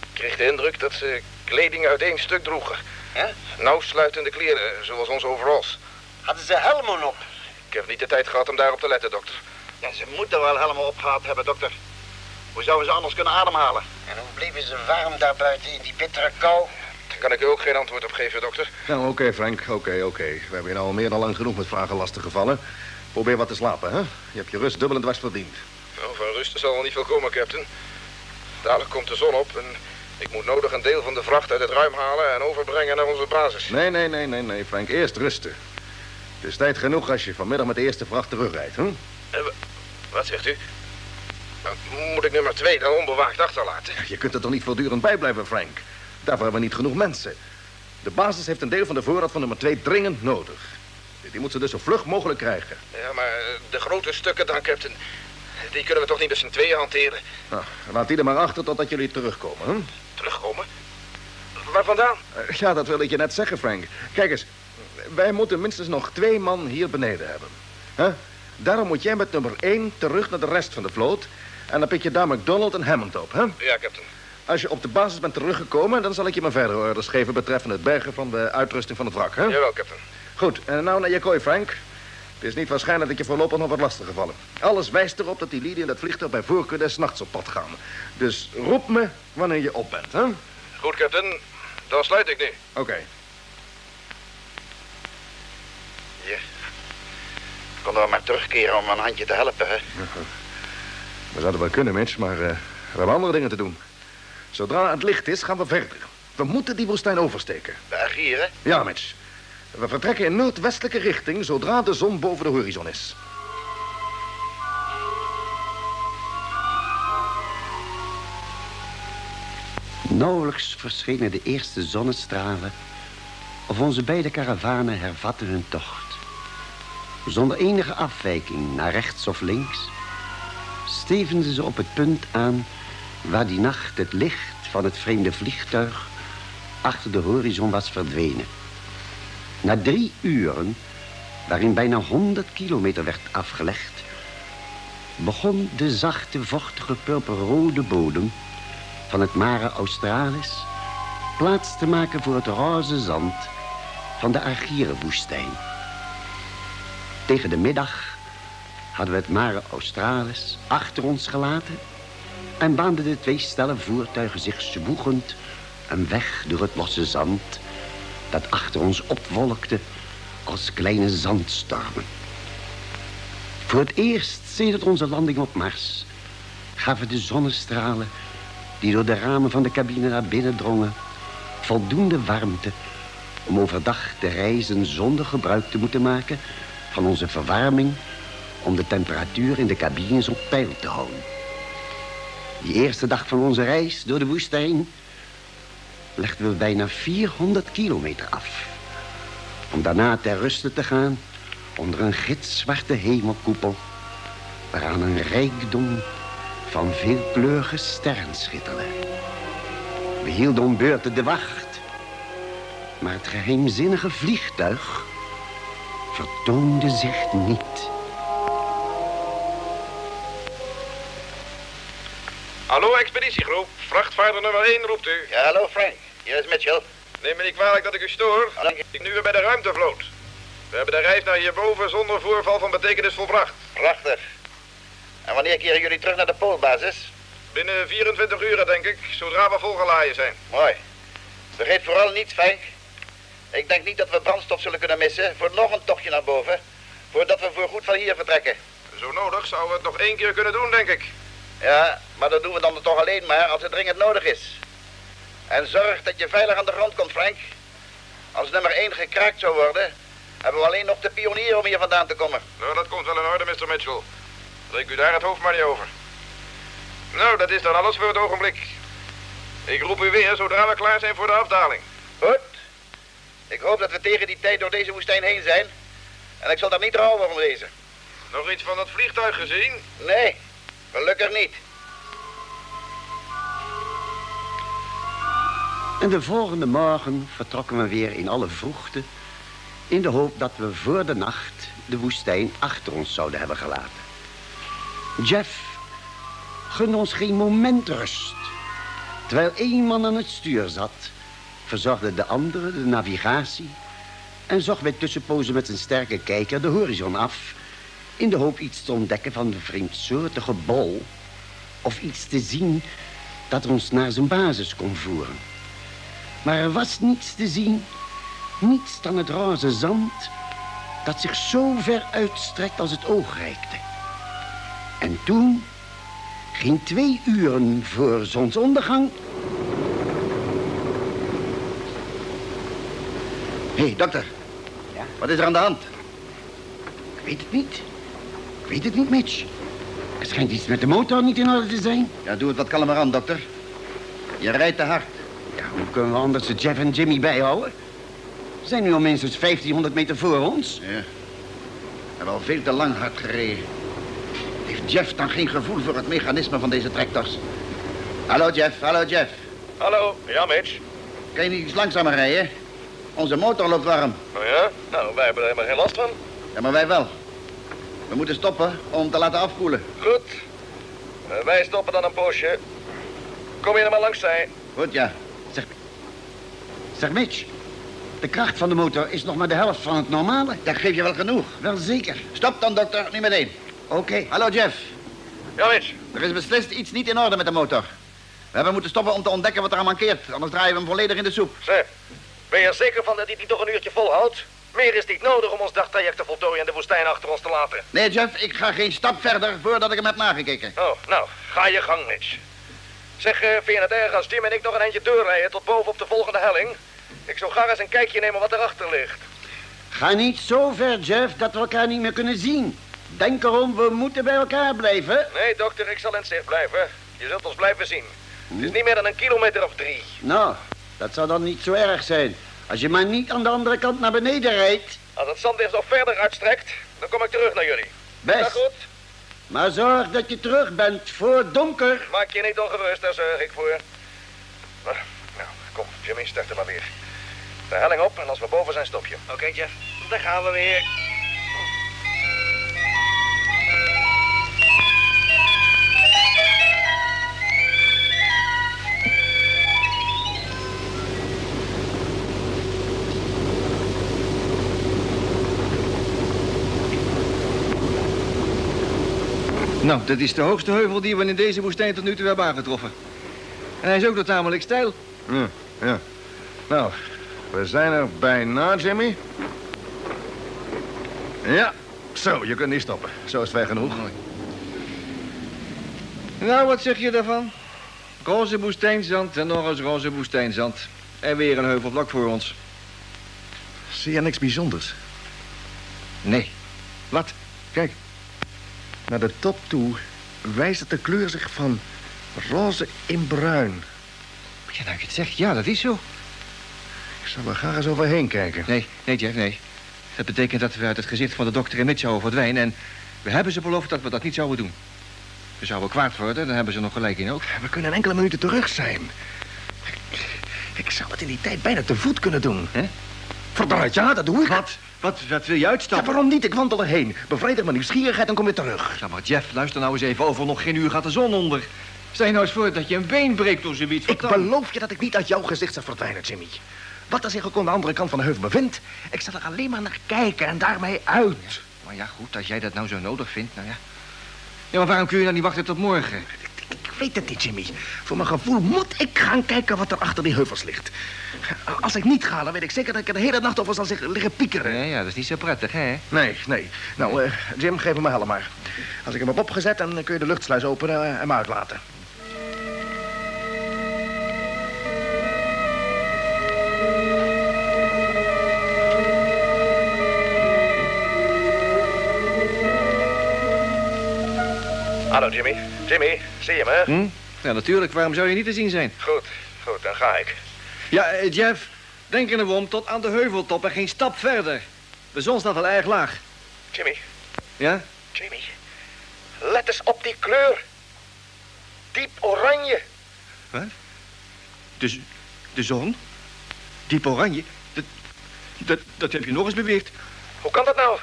Ik kreeg de indruk dat ze kleding uit één stuk droegen. Ja? Nauwsluitende kleren, zoals onze overalls. Hadden ze helmen op? Ik heb niet de tijd gehad om daarop te letten, dokter. Ja, ze moeten wel helmen opgehad hebben, dokter. Hoe zouden ze anders kunnen ademhalen? En hoe bleven ze warm daar buiten in die bittere kou? Daar kan ik u ook geen antwoord op geven, dokter. Nou, oké, Frank. Oké, oké. We hebben je nou al meer dan lang genoeg met vragen lastig gevallen. Probeer wat te slapen, hè? Je hebt je rust dubbel en dwars verdiend. Nou, van rusten zal wel niet veel komen, captain. Dadelijk komt de zon op en ik moet nodig een deel van de vracht uit het ruim halen en overbrengen naar onze basis. Nee, nee, nee, nee, nee, Frank. Eerst rusten. Het is tijd genoeg als je vanmiddag met de eerste vracht terugrijdt, hè? Eh, wa- wat zegt u? Moet ik nummer twee dan onbewaakt achterlaten? Je kunt er toch niet voortdurend bij blijven, Frank? Daarvoor hebben we niet genoeg mensen. De basis heeft een deel van de voorraad van nummer twee dringend nodig. Die moet ze dus zo vlug mogelijk krijgen. Ja, maar eh, de grote stukken dan, captain. Die kunnen we toch niet met z'n tweeën hanteren? Nou, laat die er maar achter totdat jullie terugkomen, hè? Terugkomen? Waar vandaan? Eh, Ja, dat wil ik je net zeggen, Frank. Kijk eens, wij moeten minstens nog twee man hier beneden hebben. Huh? Daarom moet jij met nummer één terug naar de rest van de vloot. En dan pik je daar McDonald en Hammond op, hè? Ja, captain. Als je op de basis bent teruggekomen, dan zal ik je maar verdere orders geven betreffende het bergen van de uitrusting van het wrak, hè? Jawel, captain. Goed, en nou naar je kooi, Frank. Het is niet waarschijnlijk dat je voorlopig nog wat lastig gevallen. Alles wijst erop dat die lieden in dat vliegtuig bij voorkeur des nachts op pad gaan. Dus roep me wanneer je op bent, hè? Goed, captain. Dan sluit ik nu. Oké. Konden we maar terugkeren om een handje te helpen, hè? We zouden wel kunnen, Mitch, maar eh, we hebben andere dingen te doen. Zodra het licht is, gaan we verder. We moeten die woestijn oversteken. De Argieren? Ja, Mitch. We vertrekken in noordwestelijke richting zodra de zon boven de horizon is. Nauwelijks verschenen de eerste zonnestralen... of onze beide karavanen hervatten hun tocht. Zonder enige afwijking naar rechts of links... stevenden ze op het punt aan... waar die nacht het licht van het vreemde vliegtuig achter de horizon was verdwenen. Na drie uren, waarin bijna 100 kilometer werd afgelegd... begon de zachte, vochtige, purperrode bodem van het Mare Australis... plaats te maken voor het roze zand van de Argierenwoestijn. Tegen de middag hadden we het Mare Australis achter ons gelaten... en baanden de twee stellen voertuigen zich zwoegend een weg door het losse zand... dat achter ons opwolkte als kleine zandstormen. Voor het eerst sedert onze landing op Mars... gaven de zonnestralen die door de ramen van de cabine naar binnen drongen... voldoende warmte om overdag te reizen zonder gebruik te moeten maken... van onze verwarming om de temperatuur in de cabines op peil te houden. Die eerste dag van onze reis door de woestijn legden we bijna 400 kilometer af. Om daarna ter ruste te gaan onder een gitzwarte hemelkoepel... waaraan een rijkdom van veelkleurige sterren schitterde. We hielden om beurten de wacht. Maar het geheimzinnige vliegtuig vertoonde zich niet... Hallo, expeditiegroep. Vrachtvaarder nummer 1 roept u. Ja, hallo Frank. Hier is Mitchell. Neem me niet kwalijk dat ik u stoor. Oh, dank je. Ik nu weer bij de ruimtevloot. We hebben de reis naar hierboven zonder voorval van betekenis volbracht. Prachtig. En wanneer keren jullie terug naar de poolbasis? Binnen 24 uur, denk ik, zodra we volgeladen zijn. Mooi. Vergeet vooral niet, Frank. Ik denk niet dat we brandstof zullen kunnen missen voor nog een tochtje naar boven. Voordat we voorgoed van hier vertrekken. Zo nodig zouden we het nog één keer kunnen doen, denk ik. Ja, maar dat doen we dan toch alleen maar als het dringend nodig is. En zorg dat je veilig aan de grond komt, Frank. Als nummer 1 gekraakt zou worden, hebben we alleen nog de pionier om hier vandaan te komen. Nou, dat komt wel in orde, Mr. Mitchell. Breek u daar het hoofd maar niet over. Nou, dat is dan alles voor het ogenblik. Ik roep u weer zodra we klaar zijn voor de afdaling. Goed. Ik hoop dat we tegen die tijd door deze woestijn heen zijn. En ik zal daar niet rouwen om wezen. Nog iets van dat vliegtuig gezien? Nee, gelukkig niet. En de volgende morgen vertrokken we weer in alle vroegte... in de hoop dat we voor de nacht de woestijn achter ons zouden hebben gelaten. Jeff gun ons geen moment rust. Terwijl één man aan het stuur zat... verzorgde de andere de navigatie... en zocht bij tussenpozen met zijn sterke kijker de horizon af... in de hoop iets te ontdekken van de vreemdsoortige bol... of iets te zien dat ons naar zijn basis kon voeren. Maar er was niets te zien. Niets dan het roze zand dat zich zo ver uitstrekt als het oog reikte. En toen, geen twee uren voor zonsondergang... Hé, hey, dokter. Ja? Wat is er aan de hand? Ik weet het niet. Ik weet het niet, Mitch. Er schijnt iets met de motor niet in orde te zijn. Ja, doe het wat kalmer aan, dokter. Je rijdt te hard. Ja, hoe kunnen we anders de Jeff en Jimmy bijhouden? Ze zijn nu al minstens 1500 meter voor ons. Ja. We hebben al veel te lang hard gereden. Heeft Jeff dan geen gevoel voor het mechanisme van deze tractors? Hallo, Jeff. Hallo, Jeff. Hallo, ja, Mitch. Kan je niet iets langzamer rijden? Onze motor loopt warm. Oh ja? Nou, wij hebben er helemaal geen last van. Ja, maar wij wel. We moeten stoppen om te laten afkoelen. Goed. Eh, wij stoppen dan een poosje. Kom je er maar langs, zij. Goed, ja. Zeg, Mitch. De kracht van de motor is nog maar de helft van het normale. Dat geef je wel genoeg. Wel zeker. Stop dan, dokter. Nu meteen. Oké. Hallo, Jeff. Ja, Mitch. Er is beslist iets niet in orde met de motor. We hebben moeten stoppen om te ontdekken wat er aan mankeert. Anders draaien we hem volledig in de soep. Zeg, ben je er zeker van dat hij die toch een uurtje volhoudt? Meer is niet nodig om ons dagtraject te voltooien en de woestijn achter ons te laten. Nee, Jeff, ik ga geen stap verder voordat ik hem heb nagekeken. Oh, nou, ga je gang, Mitch. Zeg, vind je het erg als Jim en ik nog een eindje doorrijden tot boven op de volgende helling? Ik zou graag eens een kijkje nemen wat erachter ligt. Ga niet zo ver, Jeff, dat we elkaar niet meer kunnen zien. Denk erom, we moeten bij elkaar blijven. Nee, dokter, ik zal in het zicht blijven. Je zult ons blijven zien. Het is niet meer dan een kilometer of drie. Nou, dat zou dan niet zo erg zijn. Als je maar niet aan de andere kant naar beneden rijdt. Als het zand zo verder uitstrekt, dan kom ik terug naar jullie. Is dat Best. goed? Maar zorg dat je terug bent voor donker. Maak je niet ongerust, daar zorg ik voor. Nou, kom, Jimmy, start er maar weer. De helling op en als we boven zijn, stop je. Oké, Jeff. Daar gaan we weer. Nou, dat is de hoogste heuvel die we in deze woestijn tot nu toe hebben aangetroffen. En hij is ook nog tamelijk steil. Ja, ja. Nou, we zijn er bijna, Jimmy. Ja, zo, je kunt niet stoppen. Zo is het genoeg. Nou, wat zeg je daarvan? Roze woestijnzand en nog eens roze woestijnzand. En weer een heuvel vlak voor ons. Zie je niks bijzonders? Nee. Wat? Kijk. Naar de top toe wijst de kleur zich van roze in bruin. Ja, nou je het ja, dat is zo. Ik zou er graag eens overheen kijken. Nee, nee, Jeff, nee. Dat betekent dat we uit het gezicht van de dokter en Mitch zouden verdwijnen... en we hebben ze beloofd dat we dat niet zouden doen. We zouden kwaad worden, dan hebben ze nog gelijk in ook. We kunnen in enkele minuten terug zijn. Ik, ik zou het in die tijd bijna te voet kunnen doen. Hè? Verdraaid, ja, dat doe ik. Wat? Wat, wat wil je Ja, uitstappen? waarom niet? Ik wandel erheen. Bevrijdig mijn nieuwsgierigheid en kom weer terug. Ja, maar Jeff, luister nou eens even. Over nog geen uur gaat de zon onder. Stel je nou eens voor dat je een been breekt door zoiets. Ik dan? beloof je dat ik niet uit jouw gezicht zal verdwijnen, Jimmy. Wat er zich ook aan de andere kant van de heuvel bevindt... ik zal er alleen maar naar kijken en daarmee uit. Maar ja, goed, als jij dat nou zo nodig vindt, nou ja. Ja, maar waarom kun je dan niet wachten tot morgen? Ik, weet het niet, Jimmy. Voor mijn gevoel moet ik gaan kijken wat er achter die heuvels ligt. Als ik niet ga, dan weet ik zeker dat ik er de hele nacht over zal liggen piekeren. Nee, ja, dat is niet zo prettig, hè? Nee, nee. Nou, eh, Jim, geef me mijn helm maar. Als ik hem heb opgezet, dan kun je de luchtsluis openen eh, en me uitlaten. Hallo, Jimmy. Jimmy, zie je me? Hm? Ja, natuurlijk. Waarom zou je niet te zien zijn? Goed, goed, dan ga ik. Ja, eh, Jeff, denk er om tot aan de heuveltop en geen stap verder. De zon staat al erg laag. Jimmy, Ja? Jimmy, let eens op die kleur. Diep oranje. De, z- de zon? Diep oranje? Dat, dat, dat heb je nog eens beweerd. Hoe kan dat nou?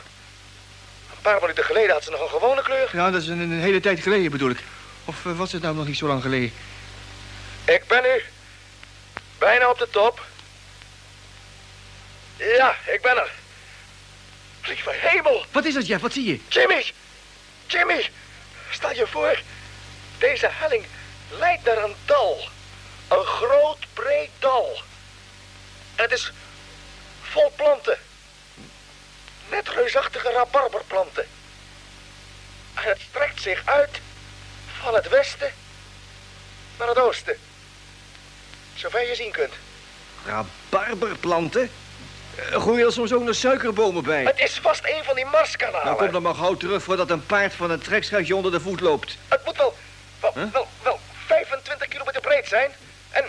Een paar minuten geleden had ze nog een gewone kleur. Ja, dat is een, een hele tijd geleden bedoel ik. Of eh, was het nou nog niet zo lang geleden? Ik ben nu bijna op de top. Ja, ik ben er. Lieve hemel, Wat is dat, Jeff? Wat zie je? Jimmy! Jimmy, stel je voor, deze helling leidt naar een dal. Een groot, breed dal. En het is vol planten. Net reusachtige rabarberplanten. En het strekt zich uit van het westen naar het oosten. Zover je zien kunt. Rabarberplanten? Eh, Groeien er soms ook nog suikerbomen bij? Het is vast een van die marskanalen. Nou, kom dan maar gauw terug voordat een paard van een trekschuitje onder de voet loopt. Het moet wel, wel, Huh? wel, wel 25 kilometer breed zijn. En...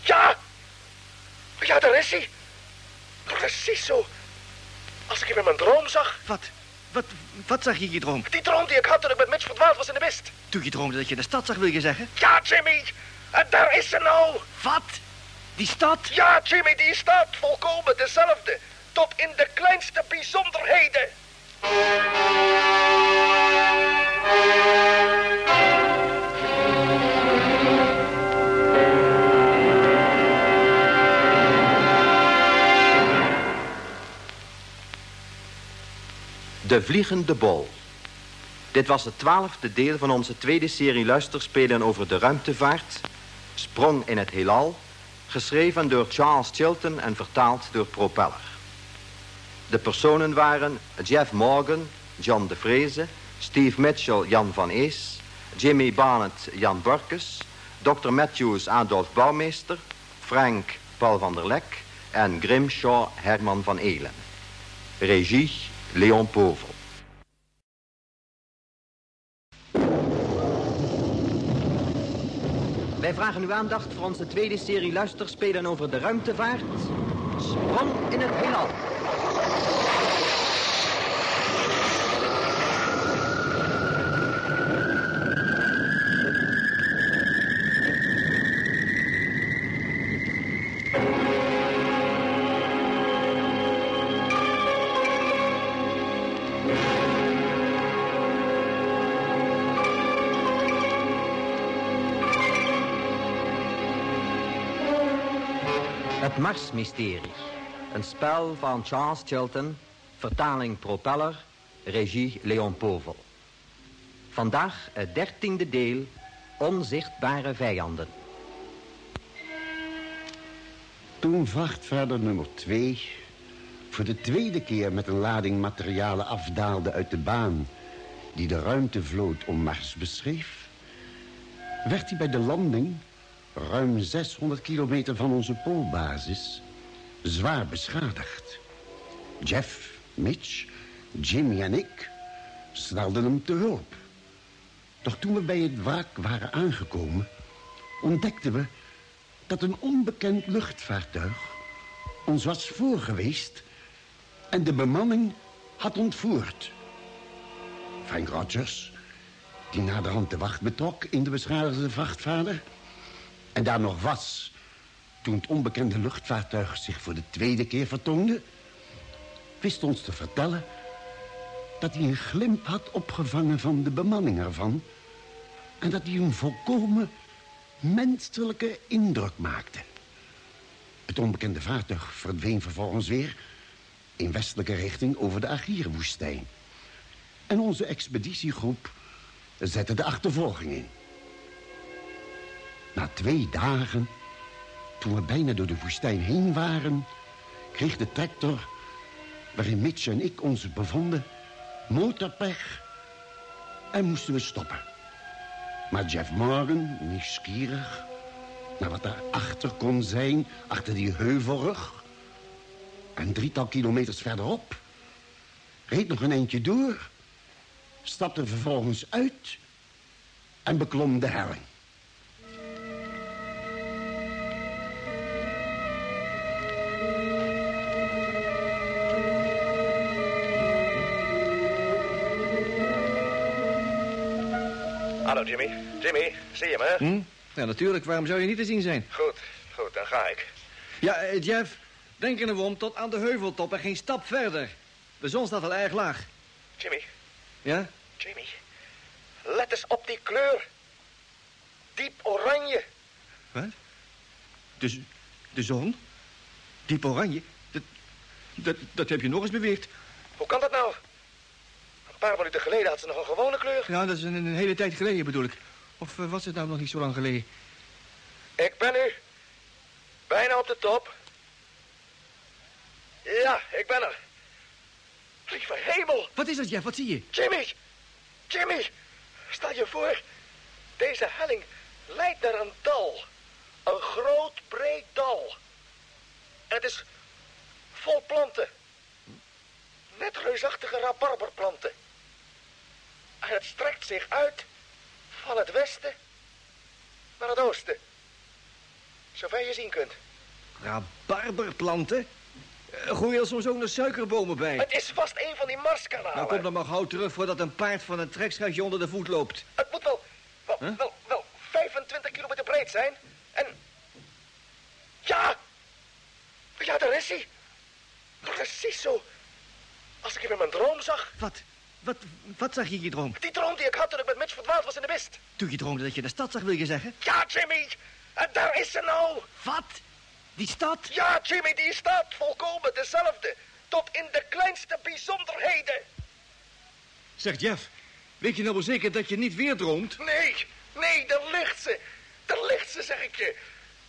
Ja! Ja, daar is hij. Precies zo. Als ik hem in mijn droom zag. Wat? Wat, wat zag je in je droom? Die droom die ik had toen ik met Mitch verdwaald was in de mist. Toen je droomde dat je de stad zag, wil je zeggen? Ja, Jimmy. En daar is ze nou. Wat? Die stad? Ja, Jimmy, die staat volkomen dezelfde. Tot in de kleinste bijzonderheden. De Vliegende Bol. Dit was het twaalfde deel van onze tweede serie luisterspelen over de ruimtevaart. Sprong in het heelal. Geschreven door Charles Chilton en vertaald door Propeller. De personen waren Jeff Morgan, John de Vreese, Steve Mitchell, Jan van Ees, Jimmy Barnett, Jan Burkes, Dr. Matthews, Adolf Bouwmeester, Frank, Paul van der Lek en Grimshaw, Herman van Elen. Regie, Leon Povel. Wij vragen uw aandacht voor onze tweede serie luisterspelen over de ruimtevaart. Sprong in het heelal. Marsmysterie. Een spel van Charles Chilton, vertaling Propeller, regie Leon Povel. Vandaag het dertiende deel, Onzichtbare Vijanden. Toen vrachtvaarder nummer 2 voor de tweede keer met een lading materialen afdaalde uit de baan die de ruimtevloot om Mars beschreef, werd hij bij de landing, ruim 600 kilometer van onze poolbasis, zwaar beschadigd. Jeff, Mitch, Jimmy en ik snelden hem te hulp. Doch toen we bij het wrak waren aangekomen, ontdekten we dat een onbekend luchtvaartuig ons was voorgeweest en de bemanning had ontvoerd. Frank Rogers, die naderhand de wacht betrok in de beschadigde vrachtvaarder... en daar nog was toen het onbekende luchtvaartuig zich voor de tweede keer vertoonde... wist ons te vertellen dat hij een glimp had opgevangen van de bemanning ervan... en dat hij een volkomen menselijke indruk maakte. Het onbekende vaartuig verdween vervolgens weer... in westelijke richting over de Agierwoestijn. En onze expeditiegroep zette de achtervolging in. Na twee dagen, toen we bijna door de woestijn heen waren... kreeg de tractor, waarin Mitch en ik ons bevonden... motorpech en moesten we stoppen. Maar Jeff Morgan, nieuwsgierig... naar wat daarachter kon zijn, achter die heuvelrug... en drietal kilometers verderop... reed nog een eindje door... stapte vervolgens uit... en beklom de helling. Hallo Jimmy. Jimmy, zie je me? Hm? Ja, natuurlijk. Waarom zou je niet te zien zijn? Goed, goed, dan ga ik. Ja, eh, Jeff, denk er nou om tot aan de heuveltop en geen stap verder. De zon staat al erg laag. Jimmy, Ja? Jimmy. Let eens op die kleur. Diep oranje. Wat? De, z- de zon? Diep oranje? Dat, dat, dat heb je nog eens beweerd. Hoe kan dat nou? Een paar minuten geleden had ze nog een gewone kleur. Ja, dat is een, een hele tijd geleden bedoel ik. Of eh, was het nou nog niet zo lang geleden? Ik ben nu bijna op de top. Ja, ik ben er. Lieve hemel. Wat is dat, Jeff? Wat zie je? Jimmy! Jimmy! Stel je voor, deze helling leidt naar een dal. Een groot, breed dal. En het is vol planten. Net reusachtige rabarberplanten. En het strekt zich uit van het westen naar het oosten. Zover je zien kunt. Rabarberplanten? Uh, gooi er soms ook nog suikerbomen bij. Het is vast een van die marskanalen. Nou, kom dan maar gauw terug voordat een paard van een trekschuitje onder de voet loopt. Het moet wel, wel, Huh? wel, wel 25 kilometer breed zijn. En... Ja! Ja, daar is hij. Precies zo. Als ik hem in mijn droom zag. Wat? Wat, wat zag je in je droom? Die droom die ik had toen ik met Mitch verdwaald was in de mist. Toen je droomde dat je de stad zag, wil je zeggen? Ja, Jimmy! En daar is ze nou. Wat? Die stad? Ja, Jimmy, die staat volkomen dezelfde. Tot in de kleinste bijzonderheden. Zeg Jeff, weet je nou wel zeker dat je niet weer droomt? Nee, nee, daar ligt ze. Daar ligt ze, zeg ik je.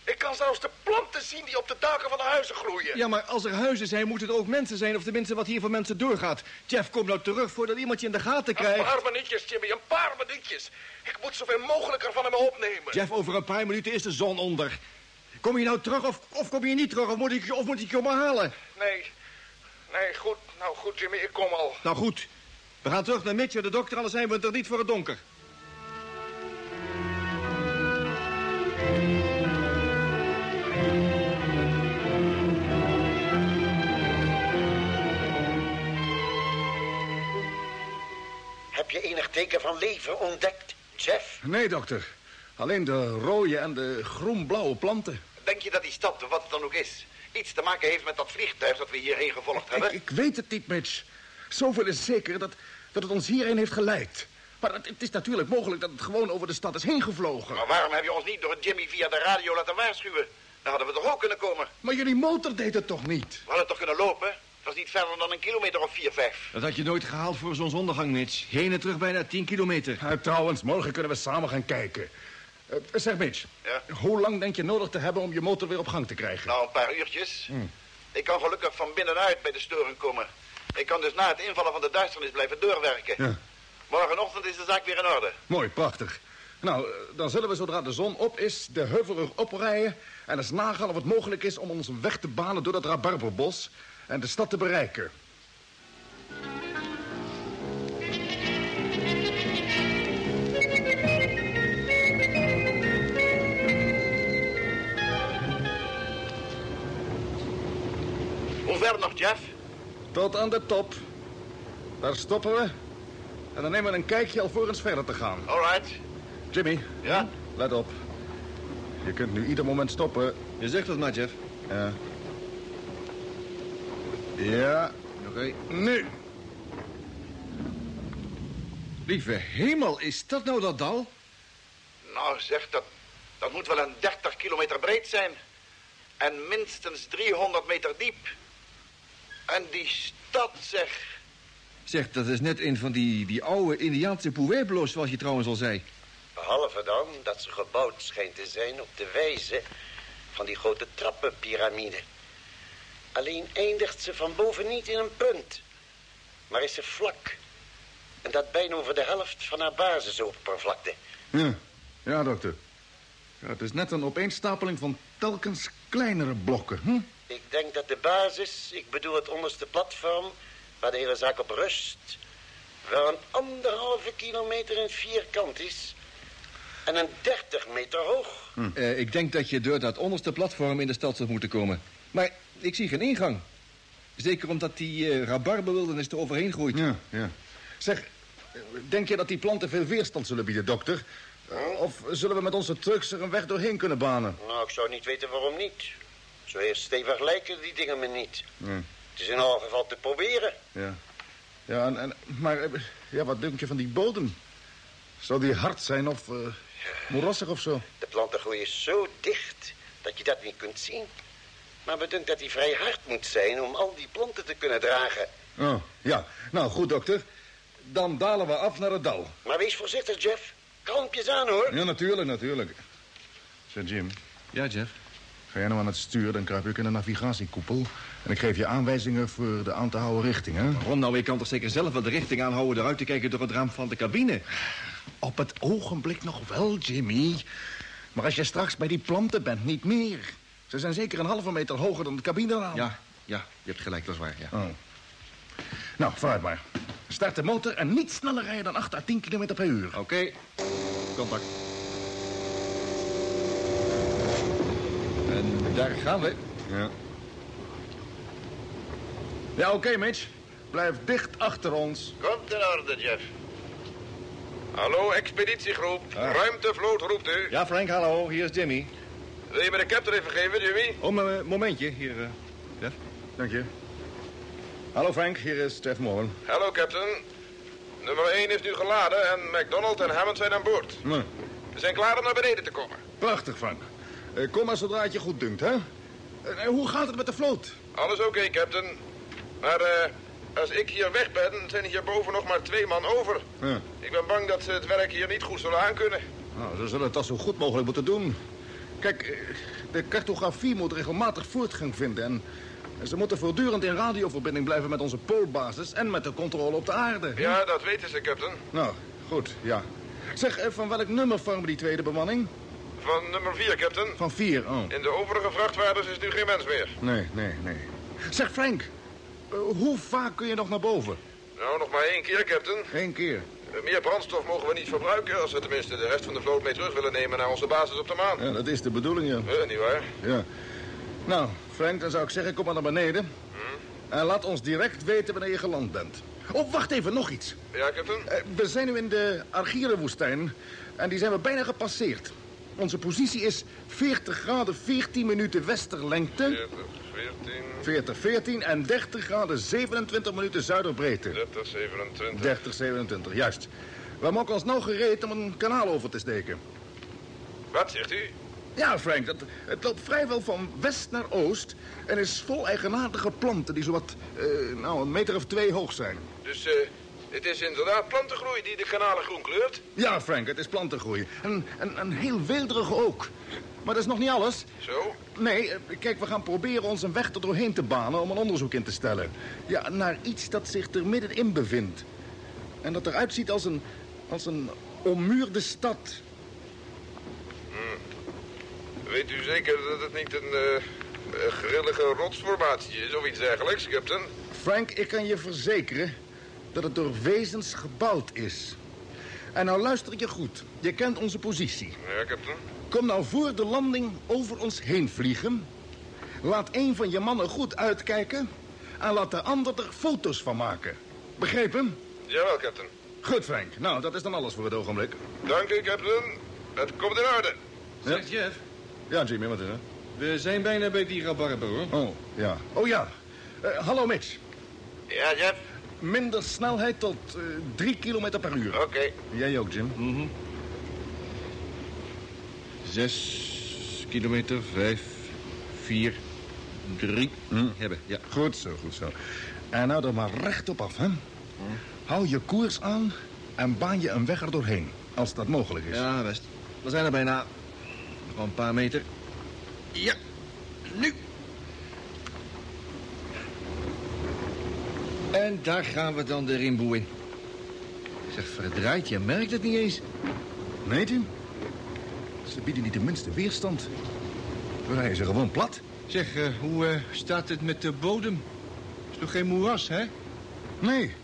Ik kan zelfs de planten zien die op de daken van de huizen groeien. Ja, maar als er huizen zijn, moeten er ook mensen zijn... of tenminste wat hier voor mensen doorgaat. Jeff, kom nou terug voordat iemand je in de gaten Een krijgt. paar minuutjes, Jimmy, een paar minuutjes. Ik moet zoveel mogelijk ervan me opnemen. Jeff, over een paar minuten is de zon onder. Kom je nou terug of, of kom je niet terug? Of moet, ik, je- of moet ik je maar halen? Nee, nee, goed. Nou goed, Jimmy, ik kom al. Nou goed, we gaan terug naar Mitch en de dokter... anders zijn we er niet voor het donker. Heb je enig teken van leven ontdekt, Jeff? Nee, dokter. Alleen de rode en de groen-blauwe planten. Denk je dat die stad, wat het dan ook is, iets te maken heeft met dat vliegtuig dat we hierheen gevolgd Ik, hebben? ik weet het niet, Mitch. Zoveel is zeker dat, dat het ons hierheen heeft geleid. Maar het, het is natuurlijk mogelijk dat het gewoon over de stad is heen gevlogen. Maar waarom heb je ons niet door Jimmy via de radio laten waarschuwen? Dan hadden we toch ook kunnen komen. Maar jullie motor deed het toch niet? We hadden toch kunnen lopen? Het was niet verder dan een kilometer of vier, vijf. Dat had je nooit gehaald voor zonsondergang, Mitch. Heen en terug bijna 10 kilometer. Uh, trouwens, morgen kunnen we samen gaan kijken. Uh, zeg, Mitch. Ja? Hoe lang denk je nodig te hebben om je motor weer op gang te krijgen? Nou, een paar uurtjes. Ik kan gelukkig van binnenuit bij de storing komen. Ik kan dus na het invallen van de duisternis blijven doorwerken. Ja. Morgenochtend is de zaak weer in orde. Mooi, prachtig. Nou, dan zullen we zodra de zon op is de heuvelrug oprijden... en eens nagaan of het mogelijk is om ons een weg te banen door dat rabarberbos... en de stad te bereiken. Hoe ver nog, Jeff? Tot aan de top. Daar stoppen we. En dan nemen we een kijkje alvorens verder te gaan. Alright. Jimmy, Ja? let op. Je kunt nu ieder moment stoppen. Je zegt dat maar, Jeff. Ja. Ja, Oké. nu. Lieve hemel, is dat nou dat dal? Nou, zeg, dat, dat moet wel een 30 kilometer breed zijn. En minstens 300 meter diep. En die stad, zeg. Zeg, dat is net een van die, die oude Indiaanse Pueblos, zoals je trouwens al zei. Behalve dan dat ze gebouwd schijnt te zijn op de wijze van die grote trappenpiramide. Alleen eindigt ze van boven niet in een punt, maar is ze vlak. En dat bijna over de helft van haar basisoppervlakte. Ja, ja dokter. Ja, het is net een opeenstapeling van telkens kleinere blokken. Hm? Ik denk dat de basis, ik bedoel het onderste platform, waar de hele zaak op rust, wel een anderhalve kilometer in vierkant is. En een dertig meter hoog. Eh, ik denk dat je door dat onderste platform in de stad zou moeten komen. Maar ik zie geen ingang. Zeker omdat die eh rabarberwildernis er overheen groeit. Ja, ja. Zeg, denk je dat die planten veel weerstand zullen bieden, dokter? Eh, Of zullen we met onze trucks er een weg doorheen kunnen banen? Nou, ik zou niet weten waarom niet. Zo heel stevig lijken die dingen me niet. Ja, Het is in elk geval te proberen. ja. Ja, en, en, maar eh, ja, wat denk je van die bodem? Zou die hard zijn of eh, moerassig of zo? De planten groeien zo dicht dat je dat niet kunt zien. Maar bedenk dat hij vrij hard moet zijn om al die planten te kunnen dragen. Oh, ja. Nou, goed, dokter. Dan dalen we af naar het dal. Maar wees voorzichtig, Jeff. Kalmpjes aan, hoor. Ja, natuurlijk, natuurlijk. Zeg, Jim, Ja, Jeff. ga jij nou aan het stuur, dan kruip ik in de navigatiekoepel... en ik geef je aanwijzingen voor de aan te houden richting, hè? Waarom nou? Ik kan toch zeker zelf wel de richting aanhouden... eruit te kijken door het raam van de cabine. Op het ogenblik nog wel, Jimmy. Maar als je straks bij die planten bent, niet meer. Ze zijn zeker een halve meter hoger dan het cabineraam. Ja, ja, je hebt gelijk, dat is waar, ja. Oh. Nou, vooruit maar. Start de motor en niet sneller rijden dan 8 à 10 km per uur. Oké, contact. En daar gaan we. Ja. Ja, oké, Mitch. Blijf dicht achter ons. Komt in orde, Jeff. Hallo, expeditiegroep. Ruimtevloot roept u. Ja, Frank, hallo. Hier is Jimmy. Wil je me de captain even geven, Jimmy? Oh, een momentje. Hier, eh, Jeff. Dank je. Hallo Frank, hier is Jeff Moore. Hallo, captain. Nummer 1 is nu geladen en McDonald en Hammond zijn aan boord. Nou, We zijn klaar om naar beneden te komen. prachtig, Frank. Eh, kom maar zodra het je goed dunkt, hè? Eh, hoe gaat het met de vloot? Alles oké, captain. Maar eh, als ik hier weg ben, zijn hierboven nog maar twee man over. Ja. Ik ben bang dat ze het werk hier niet goed zullen aankunnen. Nou, ze zullen het toch zo goed mogelijk moeten doen. Kijk, eh, de cartografie moet regelmatig voortgang vinden... en ze moeten voortdurend in radioverbinding blijven met onze poolbasis... en met de controle op de aarde. Ja, dat weten ze, captain. Nou, goed, ja. Zeg, eh, van welk nummer vormen die tweede bemanning? Van nummer 4, captain. Van vier, oh. In de overige vrachtwagens is nu geen mens meer. Nee, nee, nee. Zeg, Frank, eh, hoe vaak kun je nog naar boven? Nou, nog maar één keer, captain. Eén keer. Eh, Meer brandstof mogen we niet verbruiken... als we tenminste de rest van de vloot mee terug willen nemen... naar onze basis op de maan. Ja, dat is de bedoeling, ja. Eh, niet waar? ja. Nou, Frank, dan zou ik zeggen, kom maar naar beneden. En laat ons direct weten wanneer je geland bent. Oh, wacht even, nog iets. Ja, captain? Eh, we zijn nu in de Argierenwoestijn en die zijn we bijna gepasseerd. Onze positie is 40 graden 14 minuten westerlengte, 40, 14, 40 14 en 30 graden 27 minuten zuiderbreedte. 30, 27. 30 27, juist. We maken ons nou gereed om een kanaal over te steken. Wat zegt u? Ja, Frank, dat, het loopt vrijwel van west naar oost... en is vol eigenaardige planten die zowat eh, nou, een meter of twee hoog zijn. Dus eh, het is inderdaad plantengroei die de kanalen groen kleurt? Ja, Frank, het is plantengroei. En, en, en heel weelderig ook. Maar dat is nog niet alles. Zo? Nee, eh, kijk, we gaan proberen ons een weg er doorheen te banen om een onderzoek in te stellen. Ja, naar iets dat zich er middenin bevindt. En dat eruit ziet als een, als een ommuurde stad. Weet u zeker dat het niet een eh, een grillige rotsformatie is of iets dergelijks, captain? Frank, ik kan je verzekeren dat het door wezens gebouwd is. En nou luister je goed. Je kent onze positie. Ja, captain. Kom nou voor de landing over ons heen vliegen. Laat een van je mannen goed uitkijken. En laat de ander er foto's van maken. Begrepen? Jawel, captain. Goed, Frank. Nou, dat is dan alles voor het ogenblik. Dank u, captain. Het komt in orde. Zeg, Jeff, Ja, Jimmy, wat is er? we zijn bijna bij die rabarber, hoor. Oh, ja. Oh, ja. Eh, hallo, Mitch. Ja, Jeff? Minder snelheid tot eh, drie kilometer per uur. Oké. Jij ook, Jim. Zes kilometer, vijf, vier, drie. Hebben, ja. Goed zo, goed zo. En nou er maar rechtop af, hè? Hou je koers aan en baan je een weg er doorheen. Als dat mogelijk is. Ja, best. We zijn er bijna. Nog een paar meter. Ja, nu. En daar gaan we dan de rimboe in. Zeg, verdraaid, je merkt het niet eens. Nee, Jim? Ze bieden niet de minste weerstand. We rijden ze gewoon plat. Zeg, eh, hoe eh, staat het met de bodem? Is toch geen moeras, hè? Nee.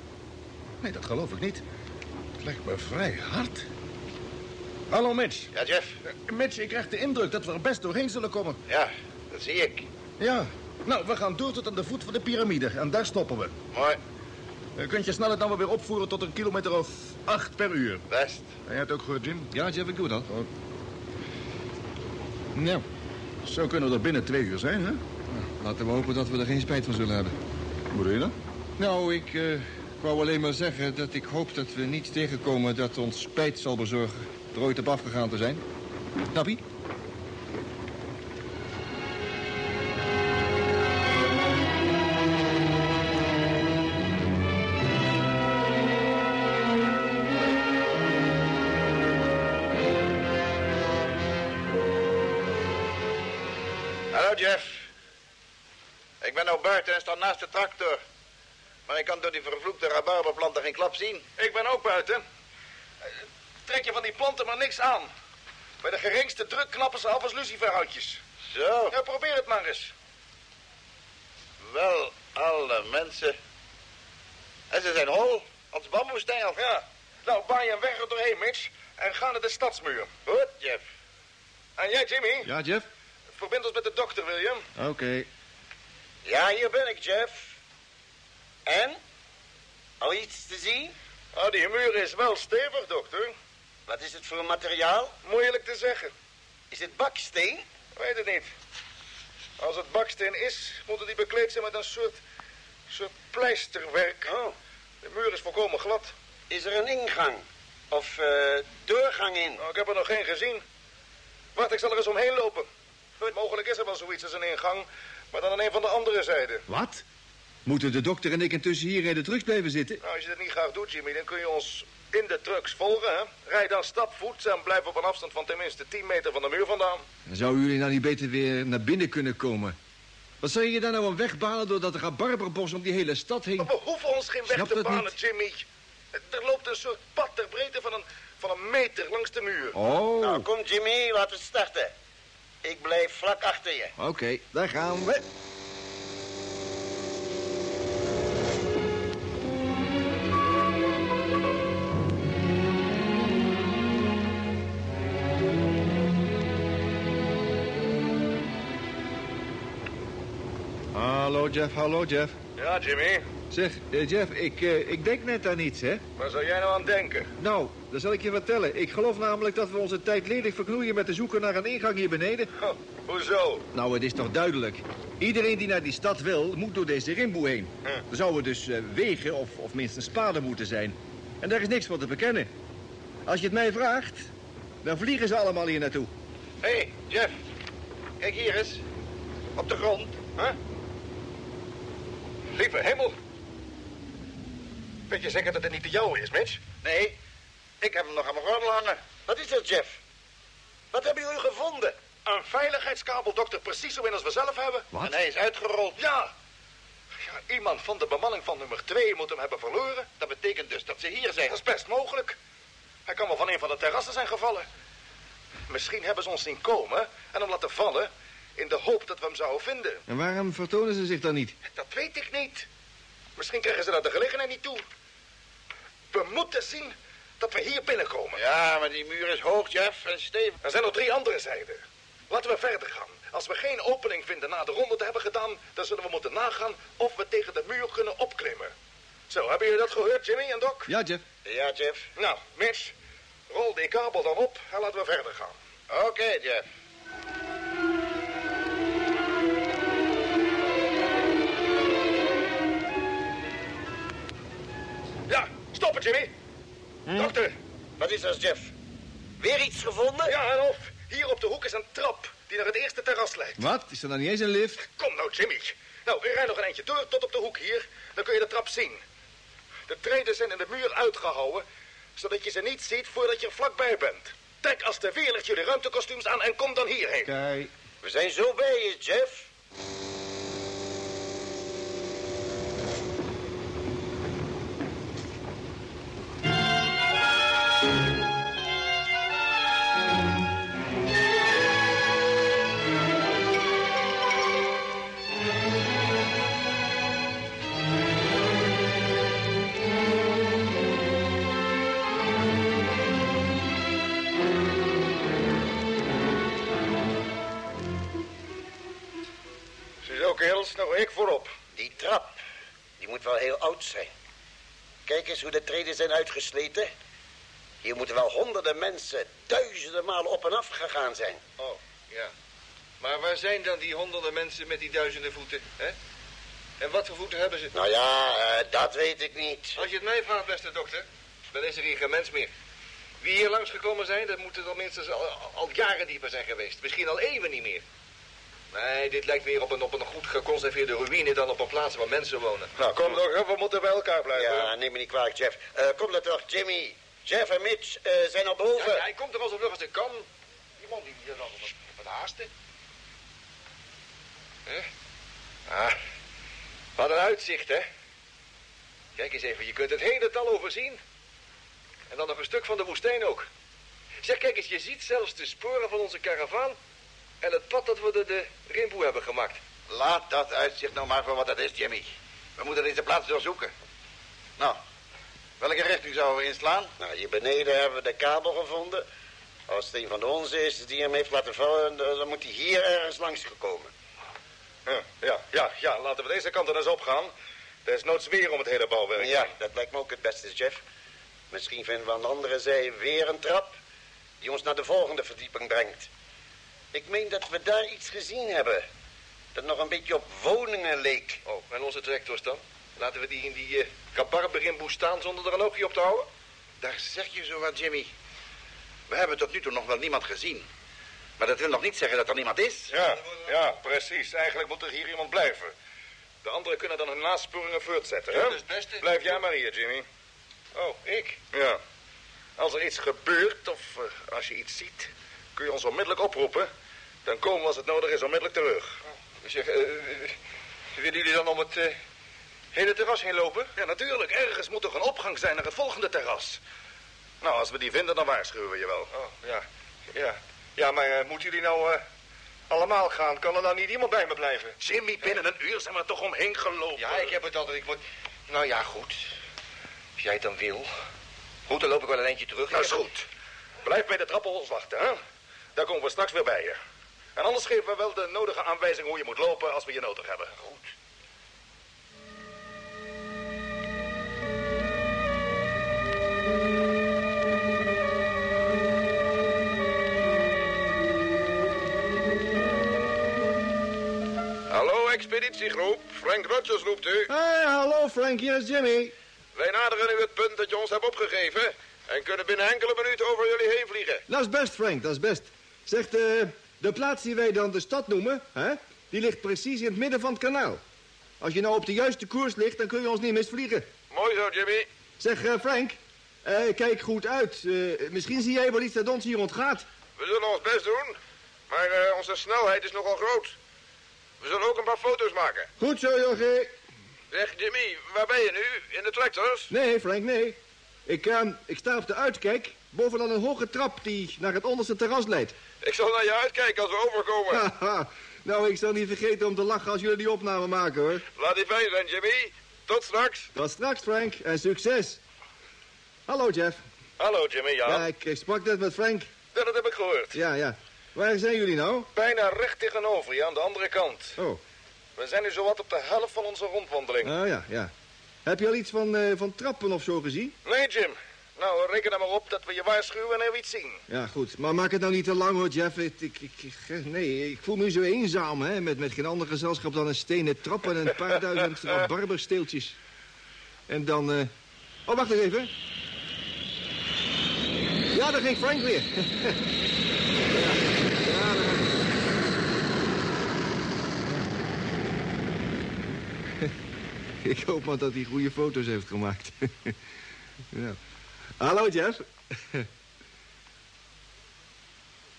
Nee, dat geloof ik niet. Het lijkt me vrij hard. Hallo, Mitch. Ja, Jeff? Eh, Mitch, ik krijg de indruk dat we er best doorheen zullen komen. Ja, dat zie ik. Ja. Nou, we gaan door tot aan de voet van de piramide. En daar stoppen we. Mooi. Je kunt je snelheid dan wel weer opvoeren tot een kilometer of acht per uur. Best. En jij hebt ook gehoord, Jim? Ja, Jeff, ik doe dat. Nou, zo kunnen we er binnen twee uur zijn, hè? Laten we hopen dat we er geen spijt van zullen hebben. Hoe doe je dat? Nou, ik eh, wou alleen maar zeggen dat ik hoop dat we niet tegenkomen dat ons spijt zal bezorgen er ooit op afgegaan te zijn. Nappie? Hallo, Jeff. Ik ben nou buiten en sta naast de tractor. Maar ik kan door die vervloekte rabarberplanten geen klap zien. Ik ben ook buiten. Trek je van die planten maar niks aan. Bij de geringste druk knappen ze af als luciferhoutjes. Zo, Ja, probeer het maar eens. wel alle mensen. En ze zijn hol, als bamboestengels. Ja. Nou, baan je een weg er doorheen, Mitch. En ga naar de stadsmuur. Goed, Jeff. En jij, Jimmy, Ja, Jeff? Verbind ons met de dokter, William. Oké. Ja, hier ben ik, Jeff. En? Al iets te zien? Oh, die muur is wel stevig, dokter. Wat is het voor materiaal? Moeilijk te zeggen. Is het baksteen? Weet het niet. Als het baksteen is, moet die bekleed zijn met een soort, soort pleisterwerk. Oh, De muur is volkomen glad. is er een ingang? Of eh, doorgang in? Nou, ik heb er nog geen gezien. Wacht, ik zal er eens omheen lopen. Mogelijk is er wel zoiets als een ingang, maar dan aan een van de andere zijden. Wat? Moeten de dokter en ik intussen hier in de trucks blijven zitten? Nou, als je dat niet graag doet, Jimmy, dan kun je ons in de trucks volgen, hè? Rijd dan stapvoets en blijf op een afstand van tenminste 10 meter van de muur vandaan. Zouden jullie nou niet beter weer naar binnen kunnen komen? Wat zou je daar nou aan wegbalen doordat rabarberbos om die hele stad heen... Maar we hoeven ons geen weg Snap te banen, niet. Jimmy. Er loopt een soort pad ter breedte van een, van een meter langs de muur. Oh, Nou, kom Jimmy, laten we starten. Ik blijf vlak achter je. oké, daar gaan we. Hallo Jeff, hallo Jeff. Ja, Jimmy. Zeg, eh, Jeff, ik, eh, ik denk net aan iets, hè? Waar zou jij nou aan denken? Nou, dat zal ik je vertellen. Ik geloof namelijk dat we onze tijd ledig verknoeien met de zoeken naar een ingang hier beneden. Hoezo? Nou, het is toch duidelijk. Iedereen die naar die stad wil, moet door deze rimboe heen. Hm. Er zouden dus eh, wegen of, of minstens paden moeten zijn. En daar is niks voor te bekennen. Als je het mij vraagt, dan vliegen ze allemaal hier naartoe. Hé, hey, Jeff. Kijk hier eens. Op de grond. Huh? Lieve hemel. Weet je zeker dat het niet de jouwe is, Mitch? Nee, ik heb hem nog aan mijn gordel hangen. Wat is dat, Jeff? Wat hebben jullie gevonden? Een veiligheidskabel, dokter, precies zo in als we zelf hebben. En hij is uitgerold. Ja. ja. Iemand van de bemanning van nummer 2 moet hem hebben verloren. Dat betekent dus dat ze hier zijn. Dat is best mogelijk. Hij kan wel van een van de terrassen zijn gevallen. Misschien hebben ze ons zien komen en hem laten vallen... in de hoop dat we hem zouden vinden. En waarom vertonen ze zich dan niet? Dat weet ik niet. Misschien krijgen ze dat de gelegenheid niet toe. We moeten zien dat we hier binnenkomen. Ja, maar die muur is hoog, Jeff, en stevig. Er zijn nog drie andere zijden. Laten we verder gaan. Als we geen opening vinden na de ronde te hebben gedaan... dan zullen we moeten nagaan of we tegen de muur kunnen opklimmen. Zo, hebben jullie dat gehoord, Jimmy en Doc? Ja, Jeff. Ja, Jeff. Nou, Mitch, rol die kabel dan op en laten we verder gaan. Oké, Jeff. Stoppen, Jimmy. Dokter. Wat is dat, Jeff? Weer iets gevonden? Ja, en of. Hier op de hoek is een trap die naar het eerste terras leidt. Wat? Is er dan niet eens een lift? Kom nou, Jimmy. Nou, u rijdt nog een eindje door tot op de hoek hier. Dan kun je de trap zien. De treden zijn in de muur uitgehouden, zodat je ze niet ziet voordat je er vlakbij bent. Trek als de weerlicht jullie ruimtekostuums aan en kom dan hierheen. Kijk. We zijn zo bij je, Jeff. Nou ik voorop. Die trap, die moet wel heel oud zijn. Kijk eens hoe de treden zijn uitgesleten. Hier moeten wel honderden mensen duizenden malen op en af gegaan zijn. Oh, ja. Maar waar zijn dan die honderden mensen met die duizenden voeten, hè? En wat voor voeten hebben ze? Nou ja, eh, dat weet ik niet. Als je het mij vraagt, beste dokter, dan is er hier geen mens meer. Wie hier langsgekomen zijn, dat moeten er minstens al, al jaren dieper zijn geweest. Misschien al eeuwen niet meer. Nee, dit lijkt meer op een, op een goed geconserveerde ruïne dan op een plaats waar mensen wonen. Nou, kom toch, we moeten bij elkaar blijven. Ja, neem me niet kwalijk, Jeff. Eh, kom dat toch, Jimmy. Jeff en Mitch eh, zijn al boven. Ja, ja, hij komt er al zo vlug als hij kan. Die man die hier dan op het, haasten. Hè? Ah, wat een uitzicht, hè? Kijk eens even, je kunt het hele tal overzien. En dan nog een stuk van de woestijn ook. Zeg, kijk eens, je ziet zelfs de sporen van onze karavaan... en het pad dat we de, de rimboe hebben gemaakt. Laat dat uitzicht nou maar voor wat het is, Jimmy. We moeten deze plaats doorzoeken. Nou, welke richting zouden we inslaan? Nou, hier beneden hebben we de kabel gevonden. Als het een van de onze is die hem heeft laten vallen, dan moet hij hier ergens langs gekomen. Ja, ja, ja, ja, laten we deze kant er eens op gaan. Er is noods weer om het hele bouwwerk. Ja, dat lijkt me ook het beste, Jeff. Misschien vinden we aan de andere zij weer een trap die ons naar de volgende verdieping brengt. Ik meen dat we daar iets gezien hebben. Dat nog een beetje op woningen leek. Oh, en onze tractors dan? Laten we die in die uh, kabarberimboe staan zonder er een oogje op te houden? Daar zeg je zo wat, Jimmy. We hebben tot nu toe nog wel niemand gezien. Maar dat wil nog niet zeggen dat er niemand is. Ja, ja, precies. Eigenlijk moet er hier iemand blijven. De anderen kunnen dan hun nasporingen voortzetten, hè? Ja, dat is het beste. Blijf jij maar hier, Jimmy. Oh, ik? Ja. Als er iets gebeurt of eh, als je iets ziet, kun je ons onmiddellijk oproepen. Dan komen we als het nodig is onmiddellijk terug. Zeg, eh, eh, willen jullie dan om het eh, hele terras heen lopen? Ja, natuurlijk. Ergens moet toch een opgang zijn naar het volgende terras. Nou, als we die vinden, dan waarschuwen we je wel. Oh, ja. Ja, ja maar moeten jullie nou allemaal gaan? Kan er nou niet iemand bij me blijven? Jimmy, binnen een uur zijn we er toch omheen gelopen. Ja, ik heb het altijd. Ik word... Nou ja, goed. Als jij het dan wil. Goed, dan loop ik wel een eindje terug. Dat is goed. Blijf bij de trappen ons wachten, hè? Daar komen we straks weer bij je. En anders geven we wel de nodige aanwijzing hoe je moet lopen als we je nodig hebben. Goed. Hallo, expeditiegroep. Frank Rogers roept u. Hey, hallo Frank, hier is Jimmy. Wij naderen nu het punt dat je ons hebt opgegeven... en kunnen binnen enkele minuten over jullie heen vliegen. Dat is best, Frank, dat is best. Zegt, eh, de plaats die wij dan de stad noemen, hè, die ligt precies in het midden van het kanaal. Als je nou op de juiste koers ligt, dan kun je ons niet misvliegen. Mooi zo, Jimmy. Zeg, eh, Frank, eh, kijk goed uit. Eh, misschien zie jij wel iets dat ons hier ontgaat. We zullen ons best doen, maar onze snelheid is nogal groot. We zullen ook een paar foto's maken. Goed zo, Jorge. Zeg, Jimmy, waar ben je nu? In de tractors? Nee, Frank, nee. Ik, ik sta op de uitkijk bovenaan een hoge trap die naar het onderste terras leidt. Ik zal naar je uitkijken als we overkomen. (laughs) Haha. nou, ik zal niet vergeten om te lachen als jullie die opname maken, hoor. Laat die fijn zijn, Jimmy. Tot straks. Tot straks, Frank. En succes. Hallo, Jeff. Hallo, Jimmy, ja. Ja, ik, ik sprak net met Frank. Ja, dat heb ik gehoord. Ja, ja. Waar zijn jullie nou? Bijna recht tegenover je, aan de andere kant. Oh, We zijn nu zowat op de helft van onze rondwandeling. oh ja, ja. Heb je al iets van, eh, van trappen of zo gezien? Nee, Jim. Nou, reken er maar op dat we je waarschuwen wanneer we iets zien. Ja, goed. Maar maak het nou niet te lang, hoor, Jeff. Ik, ik, ik, ik- nee, ik voel me zo eenzaam, hè. Met, met geen ander gezelschap dan een stenen trap en een paar duizend (laughs) barbersteeltjes. En dan... eh Oh, wacht eens even. Ja, daar ging Frank weer. ja, (laughs) ja, daar- (laughs) Ik hoop maar dat hij goede foto's heeft gemaakt. ja. Hallo, Jeff.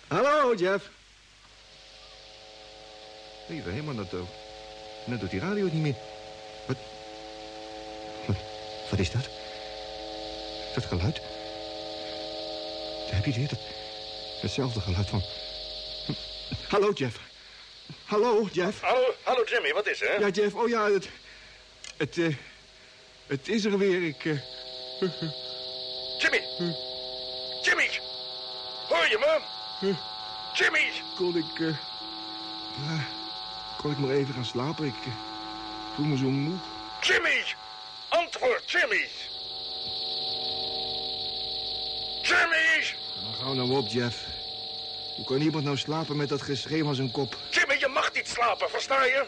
Hallo, Jeff. Nee, waar helemaal dat... Net doet die radio het niet meer. Wat... Wat, wat is dat? Dat geluid? Daar heb je weer, dat... Hetzelfde geluid van... Hallo, Jeff. Hallo, Jeff. Hallo, hallo Jimmy, wat is er? Ja, Jeff, oh ja, het... Het, eh... Het is er weer, ik... eh, Jimmy! Jimmy! Hoor je me? Jimmy! kon ik... eh, ja, kon ik maar even gaan slapen. Ik eh, voel me zo moe. Jimmy! Antwoord, Jimmy! Jimmy! Nou, gauw nou op, Jeff. Hoe kan iemand nou slapen met dat geschreeuw aan zijn kop? Jimmy, je mag niet slapen, versta je?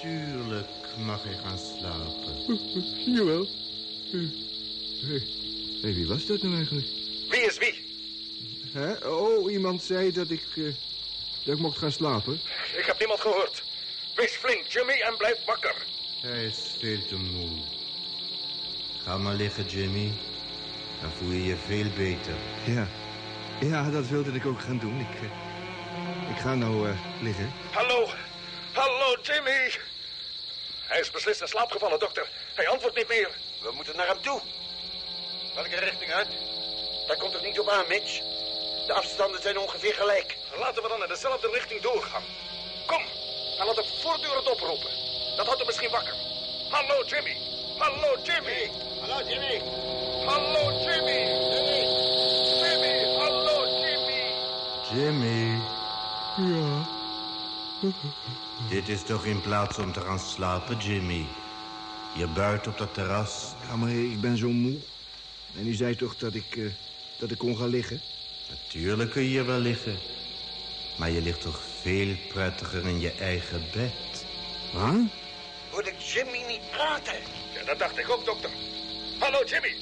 Tuurlijk mag ik gaan slapen. Jawel. Hé, hey, wie was dat nou eigenlijk? Wie is wie? Hè? Oh, iemand zei dat ik... eh, dat ik mocht gaan slapen. Ik heb niemand gehoord. Wees flink, Jimmy, en blijf wakker. Hij is veel te moe. Ga maar liggen, Jimmy. Dan voel je je veel beter. Ja. Ja, dat wilde ik ook gaan doen. Ik, eh, ik ga nou eh, liggen. Hallo, hallo, Jimmy. Hij is beslist in slaap gevallen, dokter. Hij antwoordt niet meer. We moeten naar hem toe. Welke richting uit? Daar komt het niet op aan, Mitch. De afstanden zijn ongeveer gelijk. Laten we dan in dezelfde richting doorgaan. Kom, en laat hem voortdurend oproepen. Dat houdt hem misschien wakker. Hallo, Jimmy. Hallo, Jimmy. Hallo, Jimmy. Hallo, Jimmy. Jimmy. Jimmy, hallo, Jimmy. Jimmy, Ja. dit is toch in plaats om te gaan slapen, Jimmy? Je buiten op dat terras. Ja, maar ik ben zo moe. En u zei toch dat ik, eh, dat ik kon gaan liggen? Natuurlijk kun je hier wel liggen. Maar je ligt toch veel prettiger in je eigen bed. Wat? Hoorde ik Jimmy niet praten? Ja, dat dacht ik ook, dokter. Hallo, Jimmy.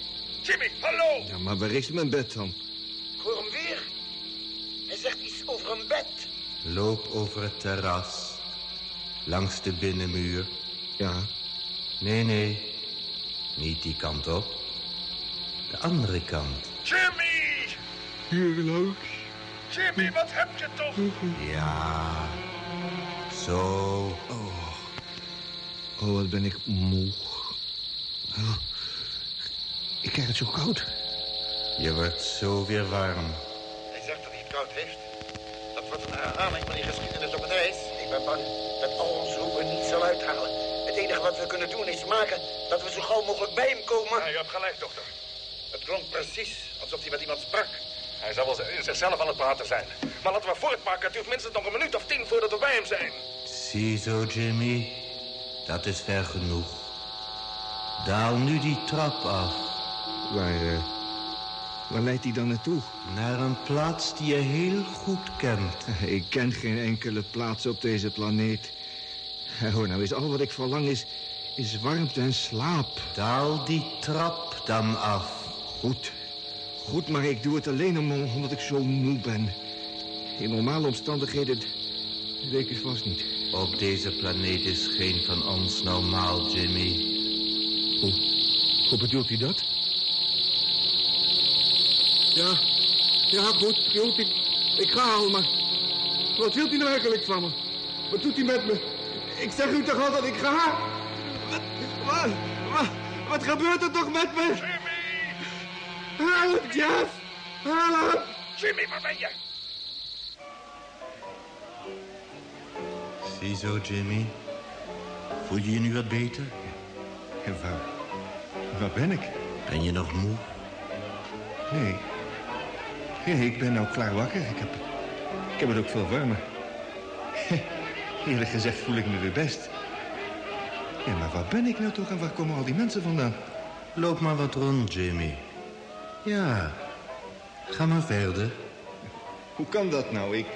Jimmy, hallo. Ja, maar waar is mijn bed dan? Ik hoor hem weer. Hij zegt iets over een bed. Loop over het terras. Langs de binnenmuur. Ja. Nee, nee. Niet die kant op. De andere kant. Jimmy. Hier langs. Jimmy, wat heb je toch? Ja. Zo. Oh, wat ben ik moe. Oh, ik krijg het zo koud. Je wordt zo weer warm. Hij zegt dat hij het koud heeft. Dat wordt een herhaling van die geschiedenis op het ijs. Ik ben bang dat al ons roepen niet zal uithalen. Het enige wat we kunnen doen is maken dat we zo gauw mogelijk bij hem komen. Ja, je hebt gelijk, dokter. Het klonk precies alsof hij met iemand sprak. Hij zal wel in zichzelf aan het praten zijn. Maar laten we voortmaken. Het duurt minstens nog een minuut of tien voordat we bij hem zijn. Ziezo, Jimmy. Dat is ver genoeg. Daal nu die trap af. Waar, eh, waar leidt hij dan naartoe? Naar een plaats die je heel goed kent. Ik ken geen enkele plaats op deze planeet. Eh, Hoor nou eens, al wat ik verlang is, is warmte en slaap. Daal die trap dan af. Goed. Goed, maar ik doe het alleen om, omdat ik zo moe ben. In normale omstandigheden weet ik het vast niet. Op deze planeet is geen van ons normaal, Jimmy. Hoe, hoe bedoelt u dat? Ja, ja, goed, goed. Ik, ik ga al, maar... Wat wilt u nou eigenlijk van me? Wat doet u met me? Ik zeg u toch al dat ik ga? Wat, wat, wat, wat gebeurt er toch met me? Help, Jeff! Help! Jimmy, waar ben je? Ziezo, Jimmy. Voel je je nu wat beter? En waar, waar ben ik? Ben je nog moe? Nee. Nee, ik ben nou klaar wakker. Ik heb, ik heb het ook veel warmer. (laughs) Eerlijk gezegd voel ik me weer best. Ja, maar waar ben ik nou toch en waar komen al die mensen vandaan? Loop maar wat rond, Jimmy. Ja, ga maar verder. Hoe kan dat nou? Ik,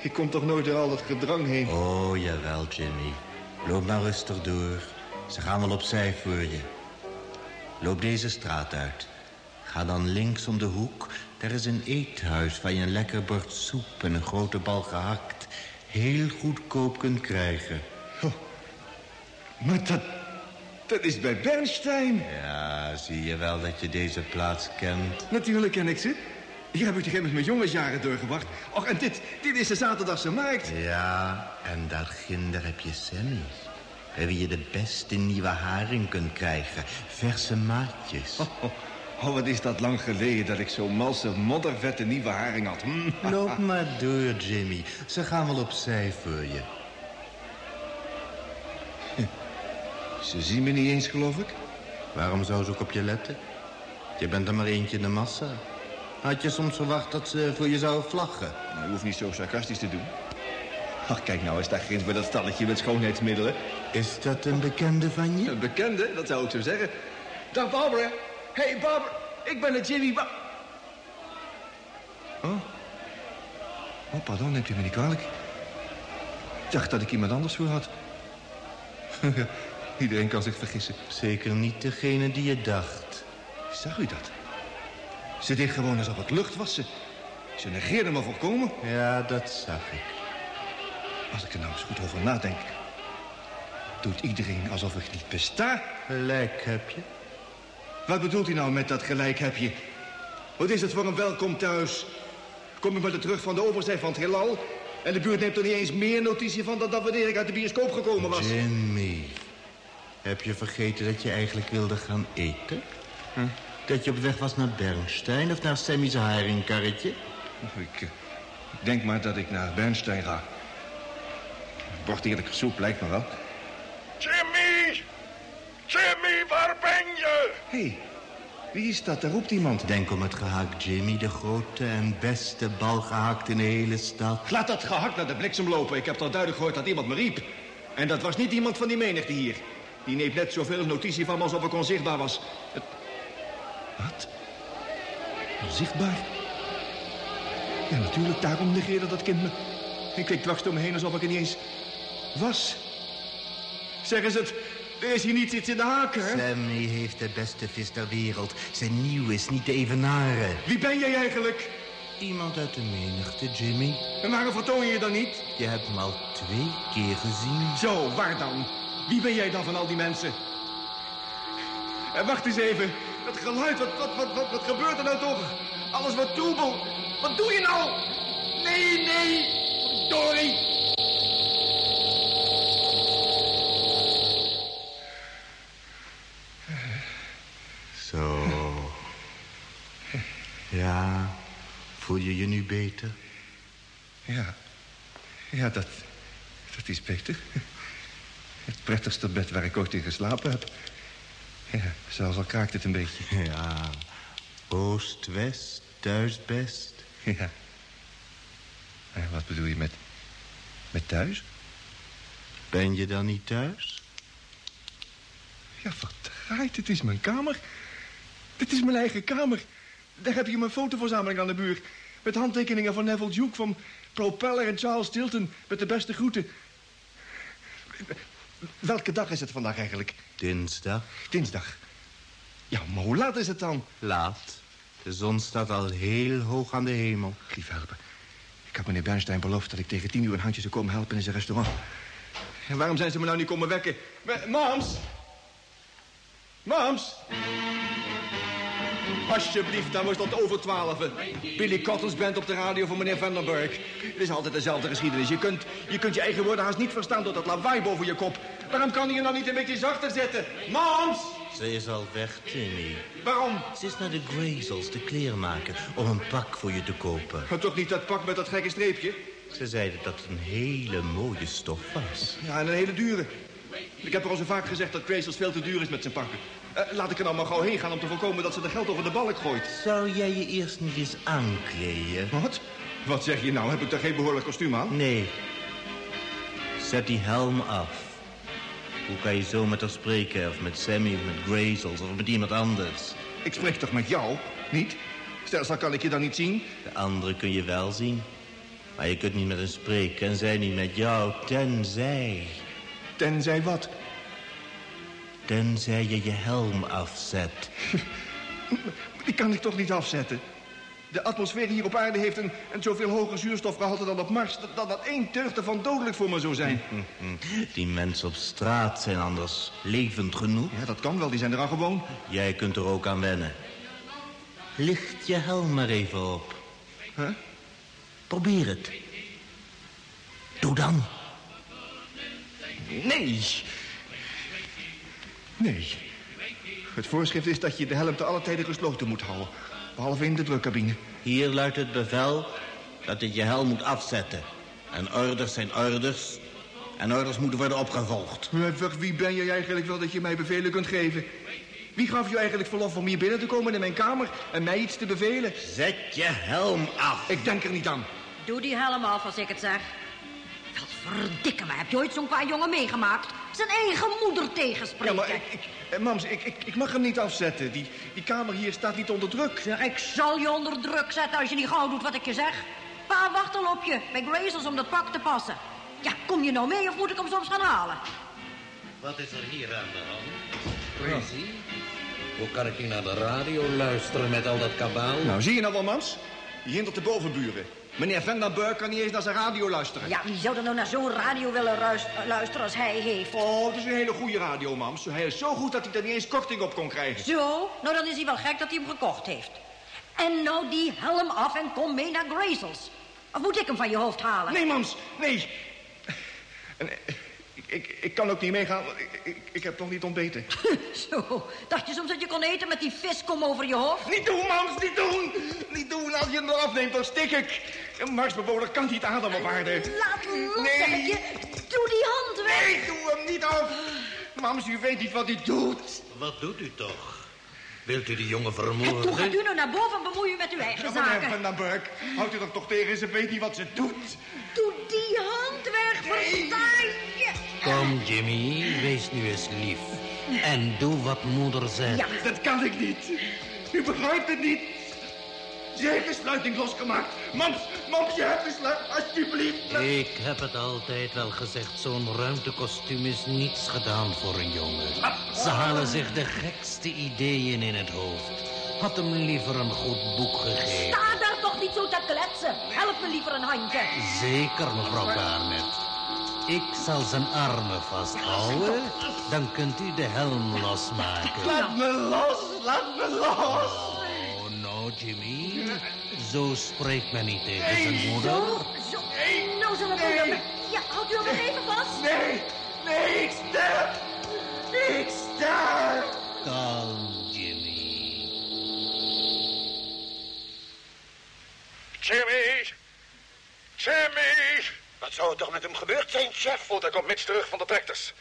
ik kom toch nooit door al dat gedrang heen? Oh, jawel, Jimmy. Loop maar rustig door. Ze gaan wel opzij voor je. Loop deze straat uit. Ga dan links om de hoek. Daar is een eethuis waar je een lekker bord soep en een grote bal gehakt... heel goedkoop kunt krijgen. Maar dat, dat is bij Bernstein. Ja, zie je wel dat je deze plaats kent? Natuurlijk ken ik ze. Hier heb ik toch immers mijn jongensjaren doorgebracht. Och, en dit, dit is de zaterdagse markt. Ja, en daarginder heb je Sammy. Bij wie je de beste nieuwe haring kunt krijgen. Verse maatjes. Oh, oh, oh, wat is dat lang geleden dat ik zo'n malse, moddervette nieuwe haring had. Mm. Loop (laughs) maar door, Jimmy. Ze gaan wel opzij voor je. Ze zien me niet eens, geloof ik. Waarom zou ze ook op je letten? Je bent er maar eentje in de massa. Had je soms verwacht dat ze voor je zouden vlaggen? Nou, je hoeft niet zo sarcastisch te doen. Ach, kijk nou eens daar ginds bij dat stalletje met schoonheidsmiddelen. Is dat een bekende van je? Een bekende, dat zou ik zo zeggen. Dag Barbara. Hey Barbara, ik ben het Jimmy ba Oh. Oh, pardon, neemt u me niet kwalijk. Ik dacht dat ik iemand anders voor had. (laughs) Iedereen kan zich vergissen. Zeker niet degene die je dacht. Zag u dat? Ze deed gewoon alsof het lucht was. Ze, ze negeerde me volkomen. Ja, dat zag ik. Als ik er nou eens goed over nadenk... doet iedereen alsof ik niet besta. Gelijk heb je. Wat bedoelt u nou met dat gelijk heb je? Wat is het voor een welkom thuis? Kom ik met de terug van de overzij van het heelal... en de buurt neemt er niet eens meer notitie van... dan dat wanneer ik uit de bioscoop gekomen was. Jimmy, heb je vergeten dat je eigenlijk wilde gaan eten? Hm? Dat je op weg was naar Bernstein of naar Sammy's haringkarretje? Ik, eh, ik denk maar dat ik naar Bernstein ga. Bord eerlijke soep lijkt me wel. Jimmy! Jimmy, waar ben je? Hé, hey, wie is dat? Daar roept iemand. Denk om het gehakt Jimmy, de grote en beste bal gehakt in de hele stad. Laat dat gehakt naar de bliksem lopen. Ik heb al duidelijk gehoord dat iemand me riep. En dat was niet iemand van die menigte hier. Die neemt net zoveel notitie van me alsof ik onzichtbaar was. Het... Wat? Onzichtbaar? Ja, natuurlijk, daarom negeerde dat kind me. Ik keek dwars door me heen alsof ik er niet eens was. Zeggen ze het, er is hier niets iets in de haken, hè? Sammy heeft de beste vis ter wereld. Zijn nieuw is niet te evenaren. Wie ben jij eigenlijk? Iemand uit de menigte, Jimmy. En waarom vertoon je je dan niet? Je hebt me al twee keer gezien. Zo, waar dan? Wie ben jij dan van al die mensen? En wacht eens even. Dat geluid, wat, wat, wat, wat, wat gebeurt er nou toch? Alles wat troebel. Wat doe je nou? Nee, nee. Dory. Zo. Ja, voel je je nu beter? Ja, ja, dat, dat is beter. Het prettigste bed waar ik ooit in geslapen heb. Ja, zelfs al kraakt het een beetje. Ja, oost-west, thuis best. Ja. En wat bedoel je met, met thuis? Ben je dan niet thuis? Ja, verdraaid, het is mijn kamer. Dit is mijn eigen kamer. Daar heb je mijn fotoverzameling aan de buur. Met handtekeningen van Neville Duke, van Propeller en Charles Tilton. Met de beste groeten. Welke dag is het vandaag eigenlijk? Dinsdag. Dinsdag. Ja, maar hoe laat is het dan? Laat. De zon staat al heel hoog aan de hemel. Lief helpen. Ik had meneer Bernstein beloofd dat ik tegen tien uur een handje zou komen helpen in zijn restaurant. En waarom zijn ze me nou niet komen wekken? Ma- Mams! Mams! Alsjeblieft, dan was dat over twaalf. Billy Cottons bent op de radio van meneer Vandenberg. Het is altijd dezelfde geschiedenis. Je kunt, je kunt je eigen woorden haast niet verstaan door dat lawaai boven je kop. Waarom kan hij je nou niet een beetje zachter zetten? Mams! Ze is al weg, Jimmy. Waarom? Ze is naar de Grazels, de kleermaker, om een pak voor je te kopen. Maar toch niet dat pak met dat gekke streepje? Ze zeiden dat het een hele mooie stof was. Ja, en een hele dure. Ik heb er al zo vaak gezegd dat Grazels veel te duur is met zijn pakken. Eh, laat ik er nou maar gauw heen gaan om te voorkomen dat ze de geld over de balk gooit. Zou jij je eerst niet eens aankleden? Wat? Wat zeg je nou? Heb ik daar geen behoorlijk kostuum aan? Nee. Zet die helm af. Hoe kan je zo met haar spreken? Of met Sammy, of met Grazels, of met iemand anders? Ik spreek toch met jou, niet? Stelsel kan ik je dan niet zien? De andere kun je wel zien. Maar je kunt niet met hen spreken en zij niet met jou, tenzij... Tenzij wat? Tenzij je je helm afzet. (laughs) Die kan ik toch niet afzetten? De atmosfeer hier op aarde heeft een, een zoveel hoger zuurstofgehalte dan op Mars... dat, dat, dat één turf ervan dodelijk voor me zou zijn. (laughs) Die mensen op straat zijn anders levend genoeg. Ja, dat kan wel, die zijn er al gewoon. Jij kunt er ook aan wennen. Licht je helm maar even op. Huh? Probeer het. Doe dan. Nee. Nee. Het voorschrift is dat je de helm te alle tijden gesloten moet houden. Behalve in de drukcabine. Hier luidt het bevel dat je je helm moet afzetten. En orders zijn orders. En orders moeten worden opgevolgd. Wie ben je eigenlijk wel dat je mij bevelen kunt geven? Wie gaf je eigenlijk verlof om hier binnen te komen in mijn kamer... en mij iets te bevelen? Zet je helm af. Ik denk er niet aan. Doe die helm af als ik het zeg. Wat verdikke me, heb je ooit zo'n paar jongen meegemaakt? Zijn eigen moeder tegenspreken. Ja, maar ik, ik, eh, mams, ik, ik, ik mag hem niet afzetten. Die, die kamer hier staat niet onder druk. Zeg, ik zal je onder druk zetten als je niet gauw doet wat ik je zeg. Pa wacht al op je, bij Grazels om dat pak te passen. Ja, kom je nou mee of moet ik hem soms gaan halen? Wat is er hier aan de hand? Crazy? Hoe kan ik hier naar de radio luisteren met al dat kabaal? Nou, zie je nou wel, mams? Je hindert de bovenburen. Meneer Vandenberg kan niet eens naar zijn radio luisteren. Ja, wie zou er nou naar zo'n radio willen luisteren als hij heeft? Oh, het is een hele goede radio, mams. Hij is zo goed dat hij er niet eens korting op kon krijgen. Zo? Nou, dan is hij wel gek dat hij hem gekocht heeft. En nou die helm af en kom mee naar Grazels. Of moet ik hem van je hoofd halen? Nee, mams, nee. En, eh, ik, ik, kan ook niet meegaan, want ik, ik, ik heb nog niet ontbeten. (laughs) Zo, dacht je soms dat je kon eten met die viskom over je hoofd? Niet doen, mams, niet doen! Niet doen, als je hem eraf neemt, dan stik ik. Een Marsbewoner kan niet ademen op aarde. Laat los, Nee. je. Doe die hand weg. Nee, doe hem niet af. Mams, u weet niet wat u doet. Wat doet u toch? Wilt u die jongen En toen gaat vermoorden? u nou naar boven en bemoei u met uw eigen zaken. Vandenberg, houdt u er toch tegen? Ze weet niet wat ze doet. Doe die hand weg, versta je? Kom, Jimmy, wees nu eens lief. En doe wat moeder zegt. Ja, Dat kan ik niet. U begrijpt het niet. Ze heeft de sluiting losgemaakt. Mams, mams, je hebt de sluiting. Alsjeblieft. Ik heb het altijd wel gezegd, zo'n ruimtekostuum is niets gedaan voor een jongen. Ze halen zich de gekste ideeën in het hoofd. Had hem liever een goed boek gegeven. sta daar toch niet zo te kletsen. Help me liever een handje. Zeker, mevrouw Barnett. Ik zal zijn armen vasthouden, dan kunt u de helm losmaken. Laat me los, laat me los. Oh, nou, Jimmy. Zo spreekt men niet tegen zijn Zo, moeder. zo. Nou zullen we hem... Ja, houdt u hem nog even vast? Nee, nee, ik sterf. Ik sterf. Kalm, Jimmy. Jimmy! Jimmy! Wat zou er toch met hem gebeurd zijn, chef? Oh, daar komt Mitch terug van de tractors.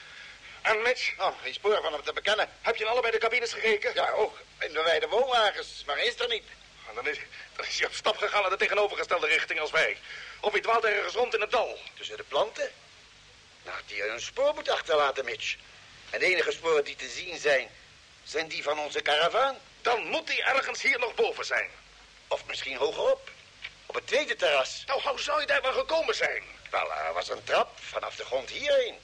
En Mitch, Oh, geen spoor van hem te bekennen. heb je in allebei de cabines gekeken? Ja, ook in de wijde woonwagens. Maar hij is er niet. En dan is, dan is hij op stap gegaan naar de tegenovergestelde richting als wij. Of hij dwaalt ergens rond in het dal. Tussen de planten. Nou, hij een spoor moet achterlaten, Mitch. En de enige sporen die te zien zijn, zijn die van onze karavaan. Dan moet hij ergens hier nog boven zijn. Of misschien hogerop. Op het tweede terras. Nou, hoe zou je daar wel gekomen zijn? Wel, er was een trap vanaf de grond hierheen.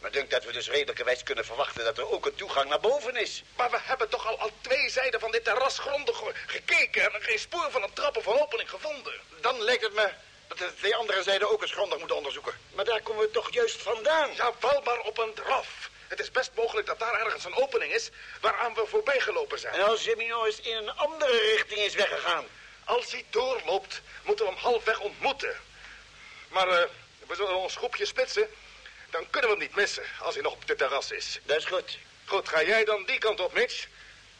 Maar dunkt dat we dus redelijkerwijs kunnen verwachten dat er ook een toegang naar boven is. Maar we hebben toch al aan twee zijden van dit terras grondig ge- gekeken... en er geen spoor van een trap of een opening gevonden. Dan lijkt het me dat de twee andere zijden ook eens grondig moeten onderzoeken. Maar daar komen we toch juist vandaan? Ja, wel maar op een draf. Het is best mogelijk dat daar ergens een opening is waaraan we voorbij gelopen zijn. En als Jimmy nou eens in een andere richting is weggegaan? Als hij doorloopt, moeten we hem halfweg ontmoeten. Maar eh, we zullen ons groepje spitsen. Dan kunnen we hem niet missen als hij nog op de terras is. Dat is goed. Goed, ga jij dan die kant op, Mitch?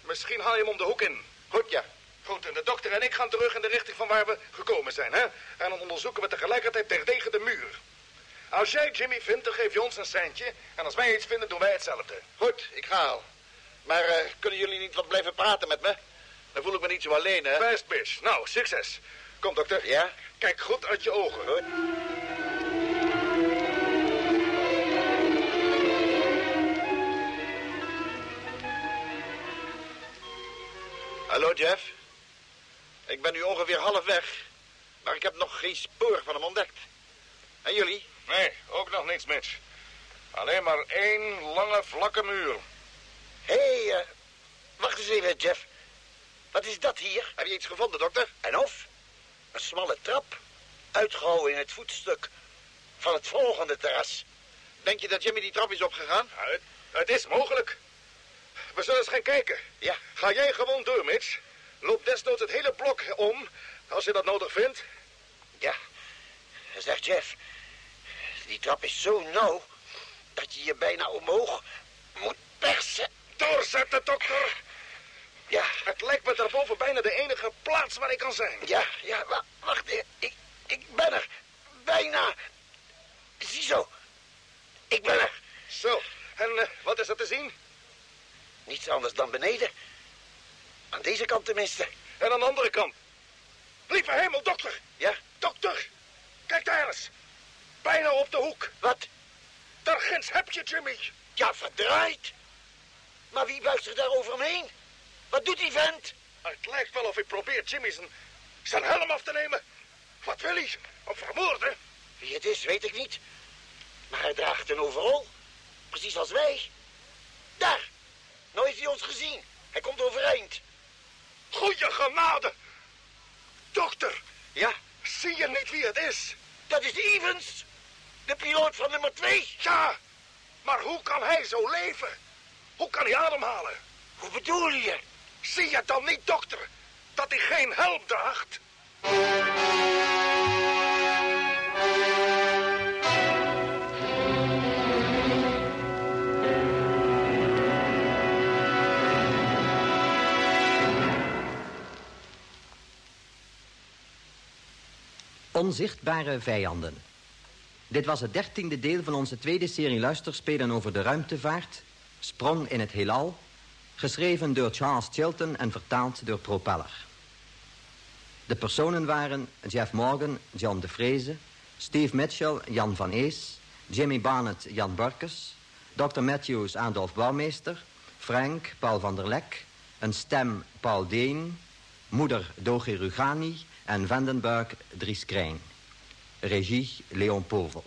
Misschien haal je hem om de hoek in. Goed, ja. Goed, en de dokter en ik gaan terug in de richting van waar we gekomen zijn, hè? En dan onderzoeken we tegelijkertijd tegen de muur. Als jij Jimmy vindt, dan geef je ons een centje. En als wij iets vinden, doen wij hetzelfde. Goed, ik ga al. Maar eh, kunnen jullie niet wat blijven praten met me? Dan voel ik me niet zo alleen, hè? Best, Mitch. Nou, succes. Kom, dokter. Ja? Kijk goed uit je ogen. Goed. Hallo, Jeff. Ik ben nu ongeveer half weg, maar ik heb nog geen spoor van hem ontdekt. En jullie? Nee, ook nog niets, Mitch. Alleen maar één lange, vlakke muur. Hé, hey, uh, wacht eens even, Jeff. Wat is dat hier? Heb je iets gevonden, dokter? En of? Een smalle trap. Uitgehouwen in het voetstuk van het volgende terras. Denk je dat Jimmy die trap is opgegaan? Ja, het, het is mogelijk. We zullen eens gaan kijken. Ja. Ga jij gewoon door, Mitch. Loop desnoods het hele blok om, als je dat nodig vindt. Ja, zegt Jeff. Die trap is zo nauw dat je je bijna omhoog moet persen. Doorzetten, dokter. Ja. Het lijkt me daarboven bijna de enige plaats waar ik kan zijn. Ja, ja, wa wacht. Ik, ik ben er. Bijna. Ziezo. Ik ben er. Zo, en uh, wat is er te zien? Niets anders dan beneden. Aan deze kant tenminste. En aan de andere kant. Lieve hemel, dokter. Ja? Dokter, kijk daar eens. Bijna op de hoek. Wat? Daar ginds heb je Jimmy. Ja, verdraaid. Maar wie buigt zich daar over hem heen? Wat doet die vent? Het lijkt wel of hij probeert Jimmy zijn, zijn helm af te nemen. Wat wil hij? Hem vermoorden? Wie het is, weet ik niet. Maar hij draagt een overal. Precies als wij. Daar. Nou heeft hij ons gezien. Hij komt overeind. Goeie genade. Dokter. Ja? Zie je niet wie het is? Dat is Evans. De piloot van nummer twee. Ja, maar hoe kan hij zo leven? Hoe kan hij ademhalen? Hoe bedoel je? Zie je dan niet, dokter, dat hij geen helm draagt? Onzichtbare vijanden. Dit was het dertiende deel van onze tweede serie luisterspelen over de ruimtevaart... Sprong in het heelal... geschreven door Charles Chilton en vertaald door Propeller. De personen waren Jeff Morgan, John de Vreese... Steve Mitchell, Jan van Ees... Jimmy Barnett, Jan Burkes... Dr. Matthews, Adolf Bouwmeester... Frank, Paul van der Lek... een stem, Paul Deen... moeder, Doge Rugani... en Vandenberg, Dries Krijn. Regie, Leon Povel.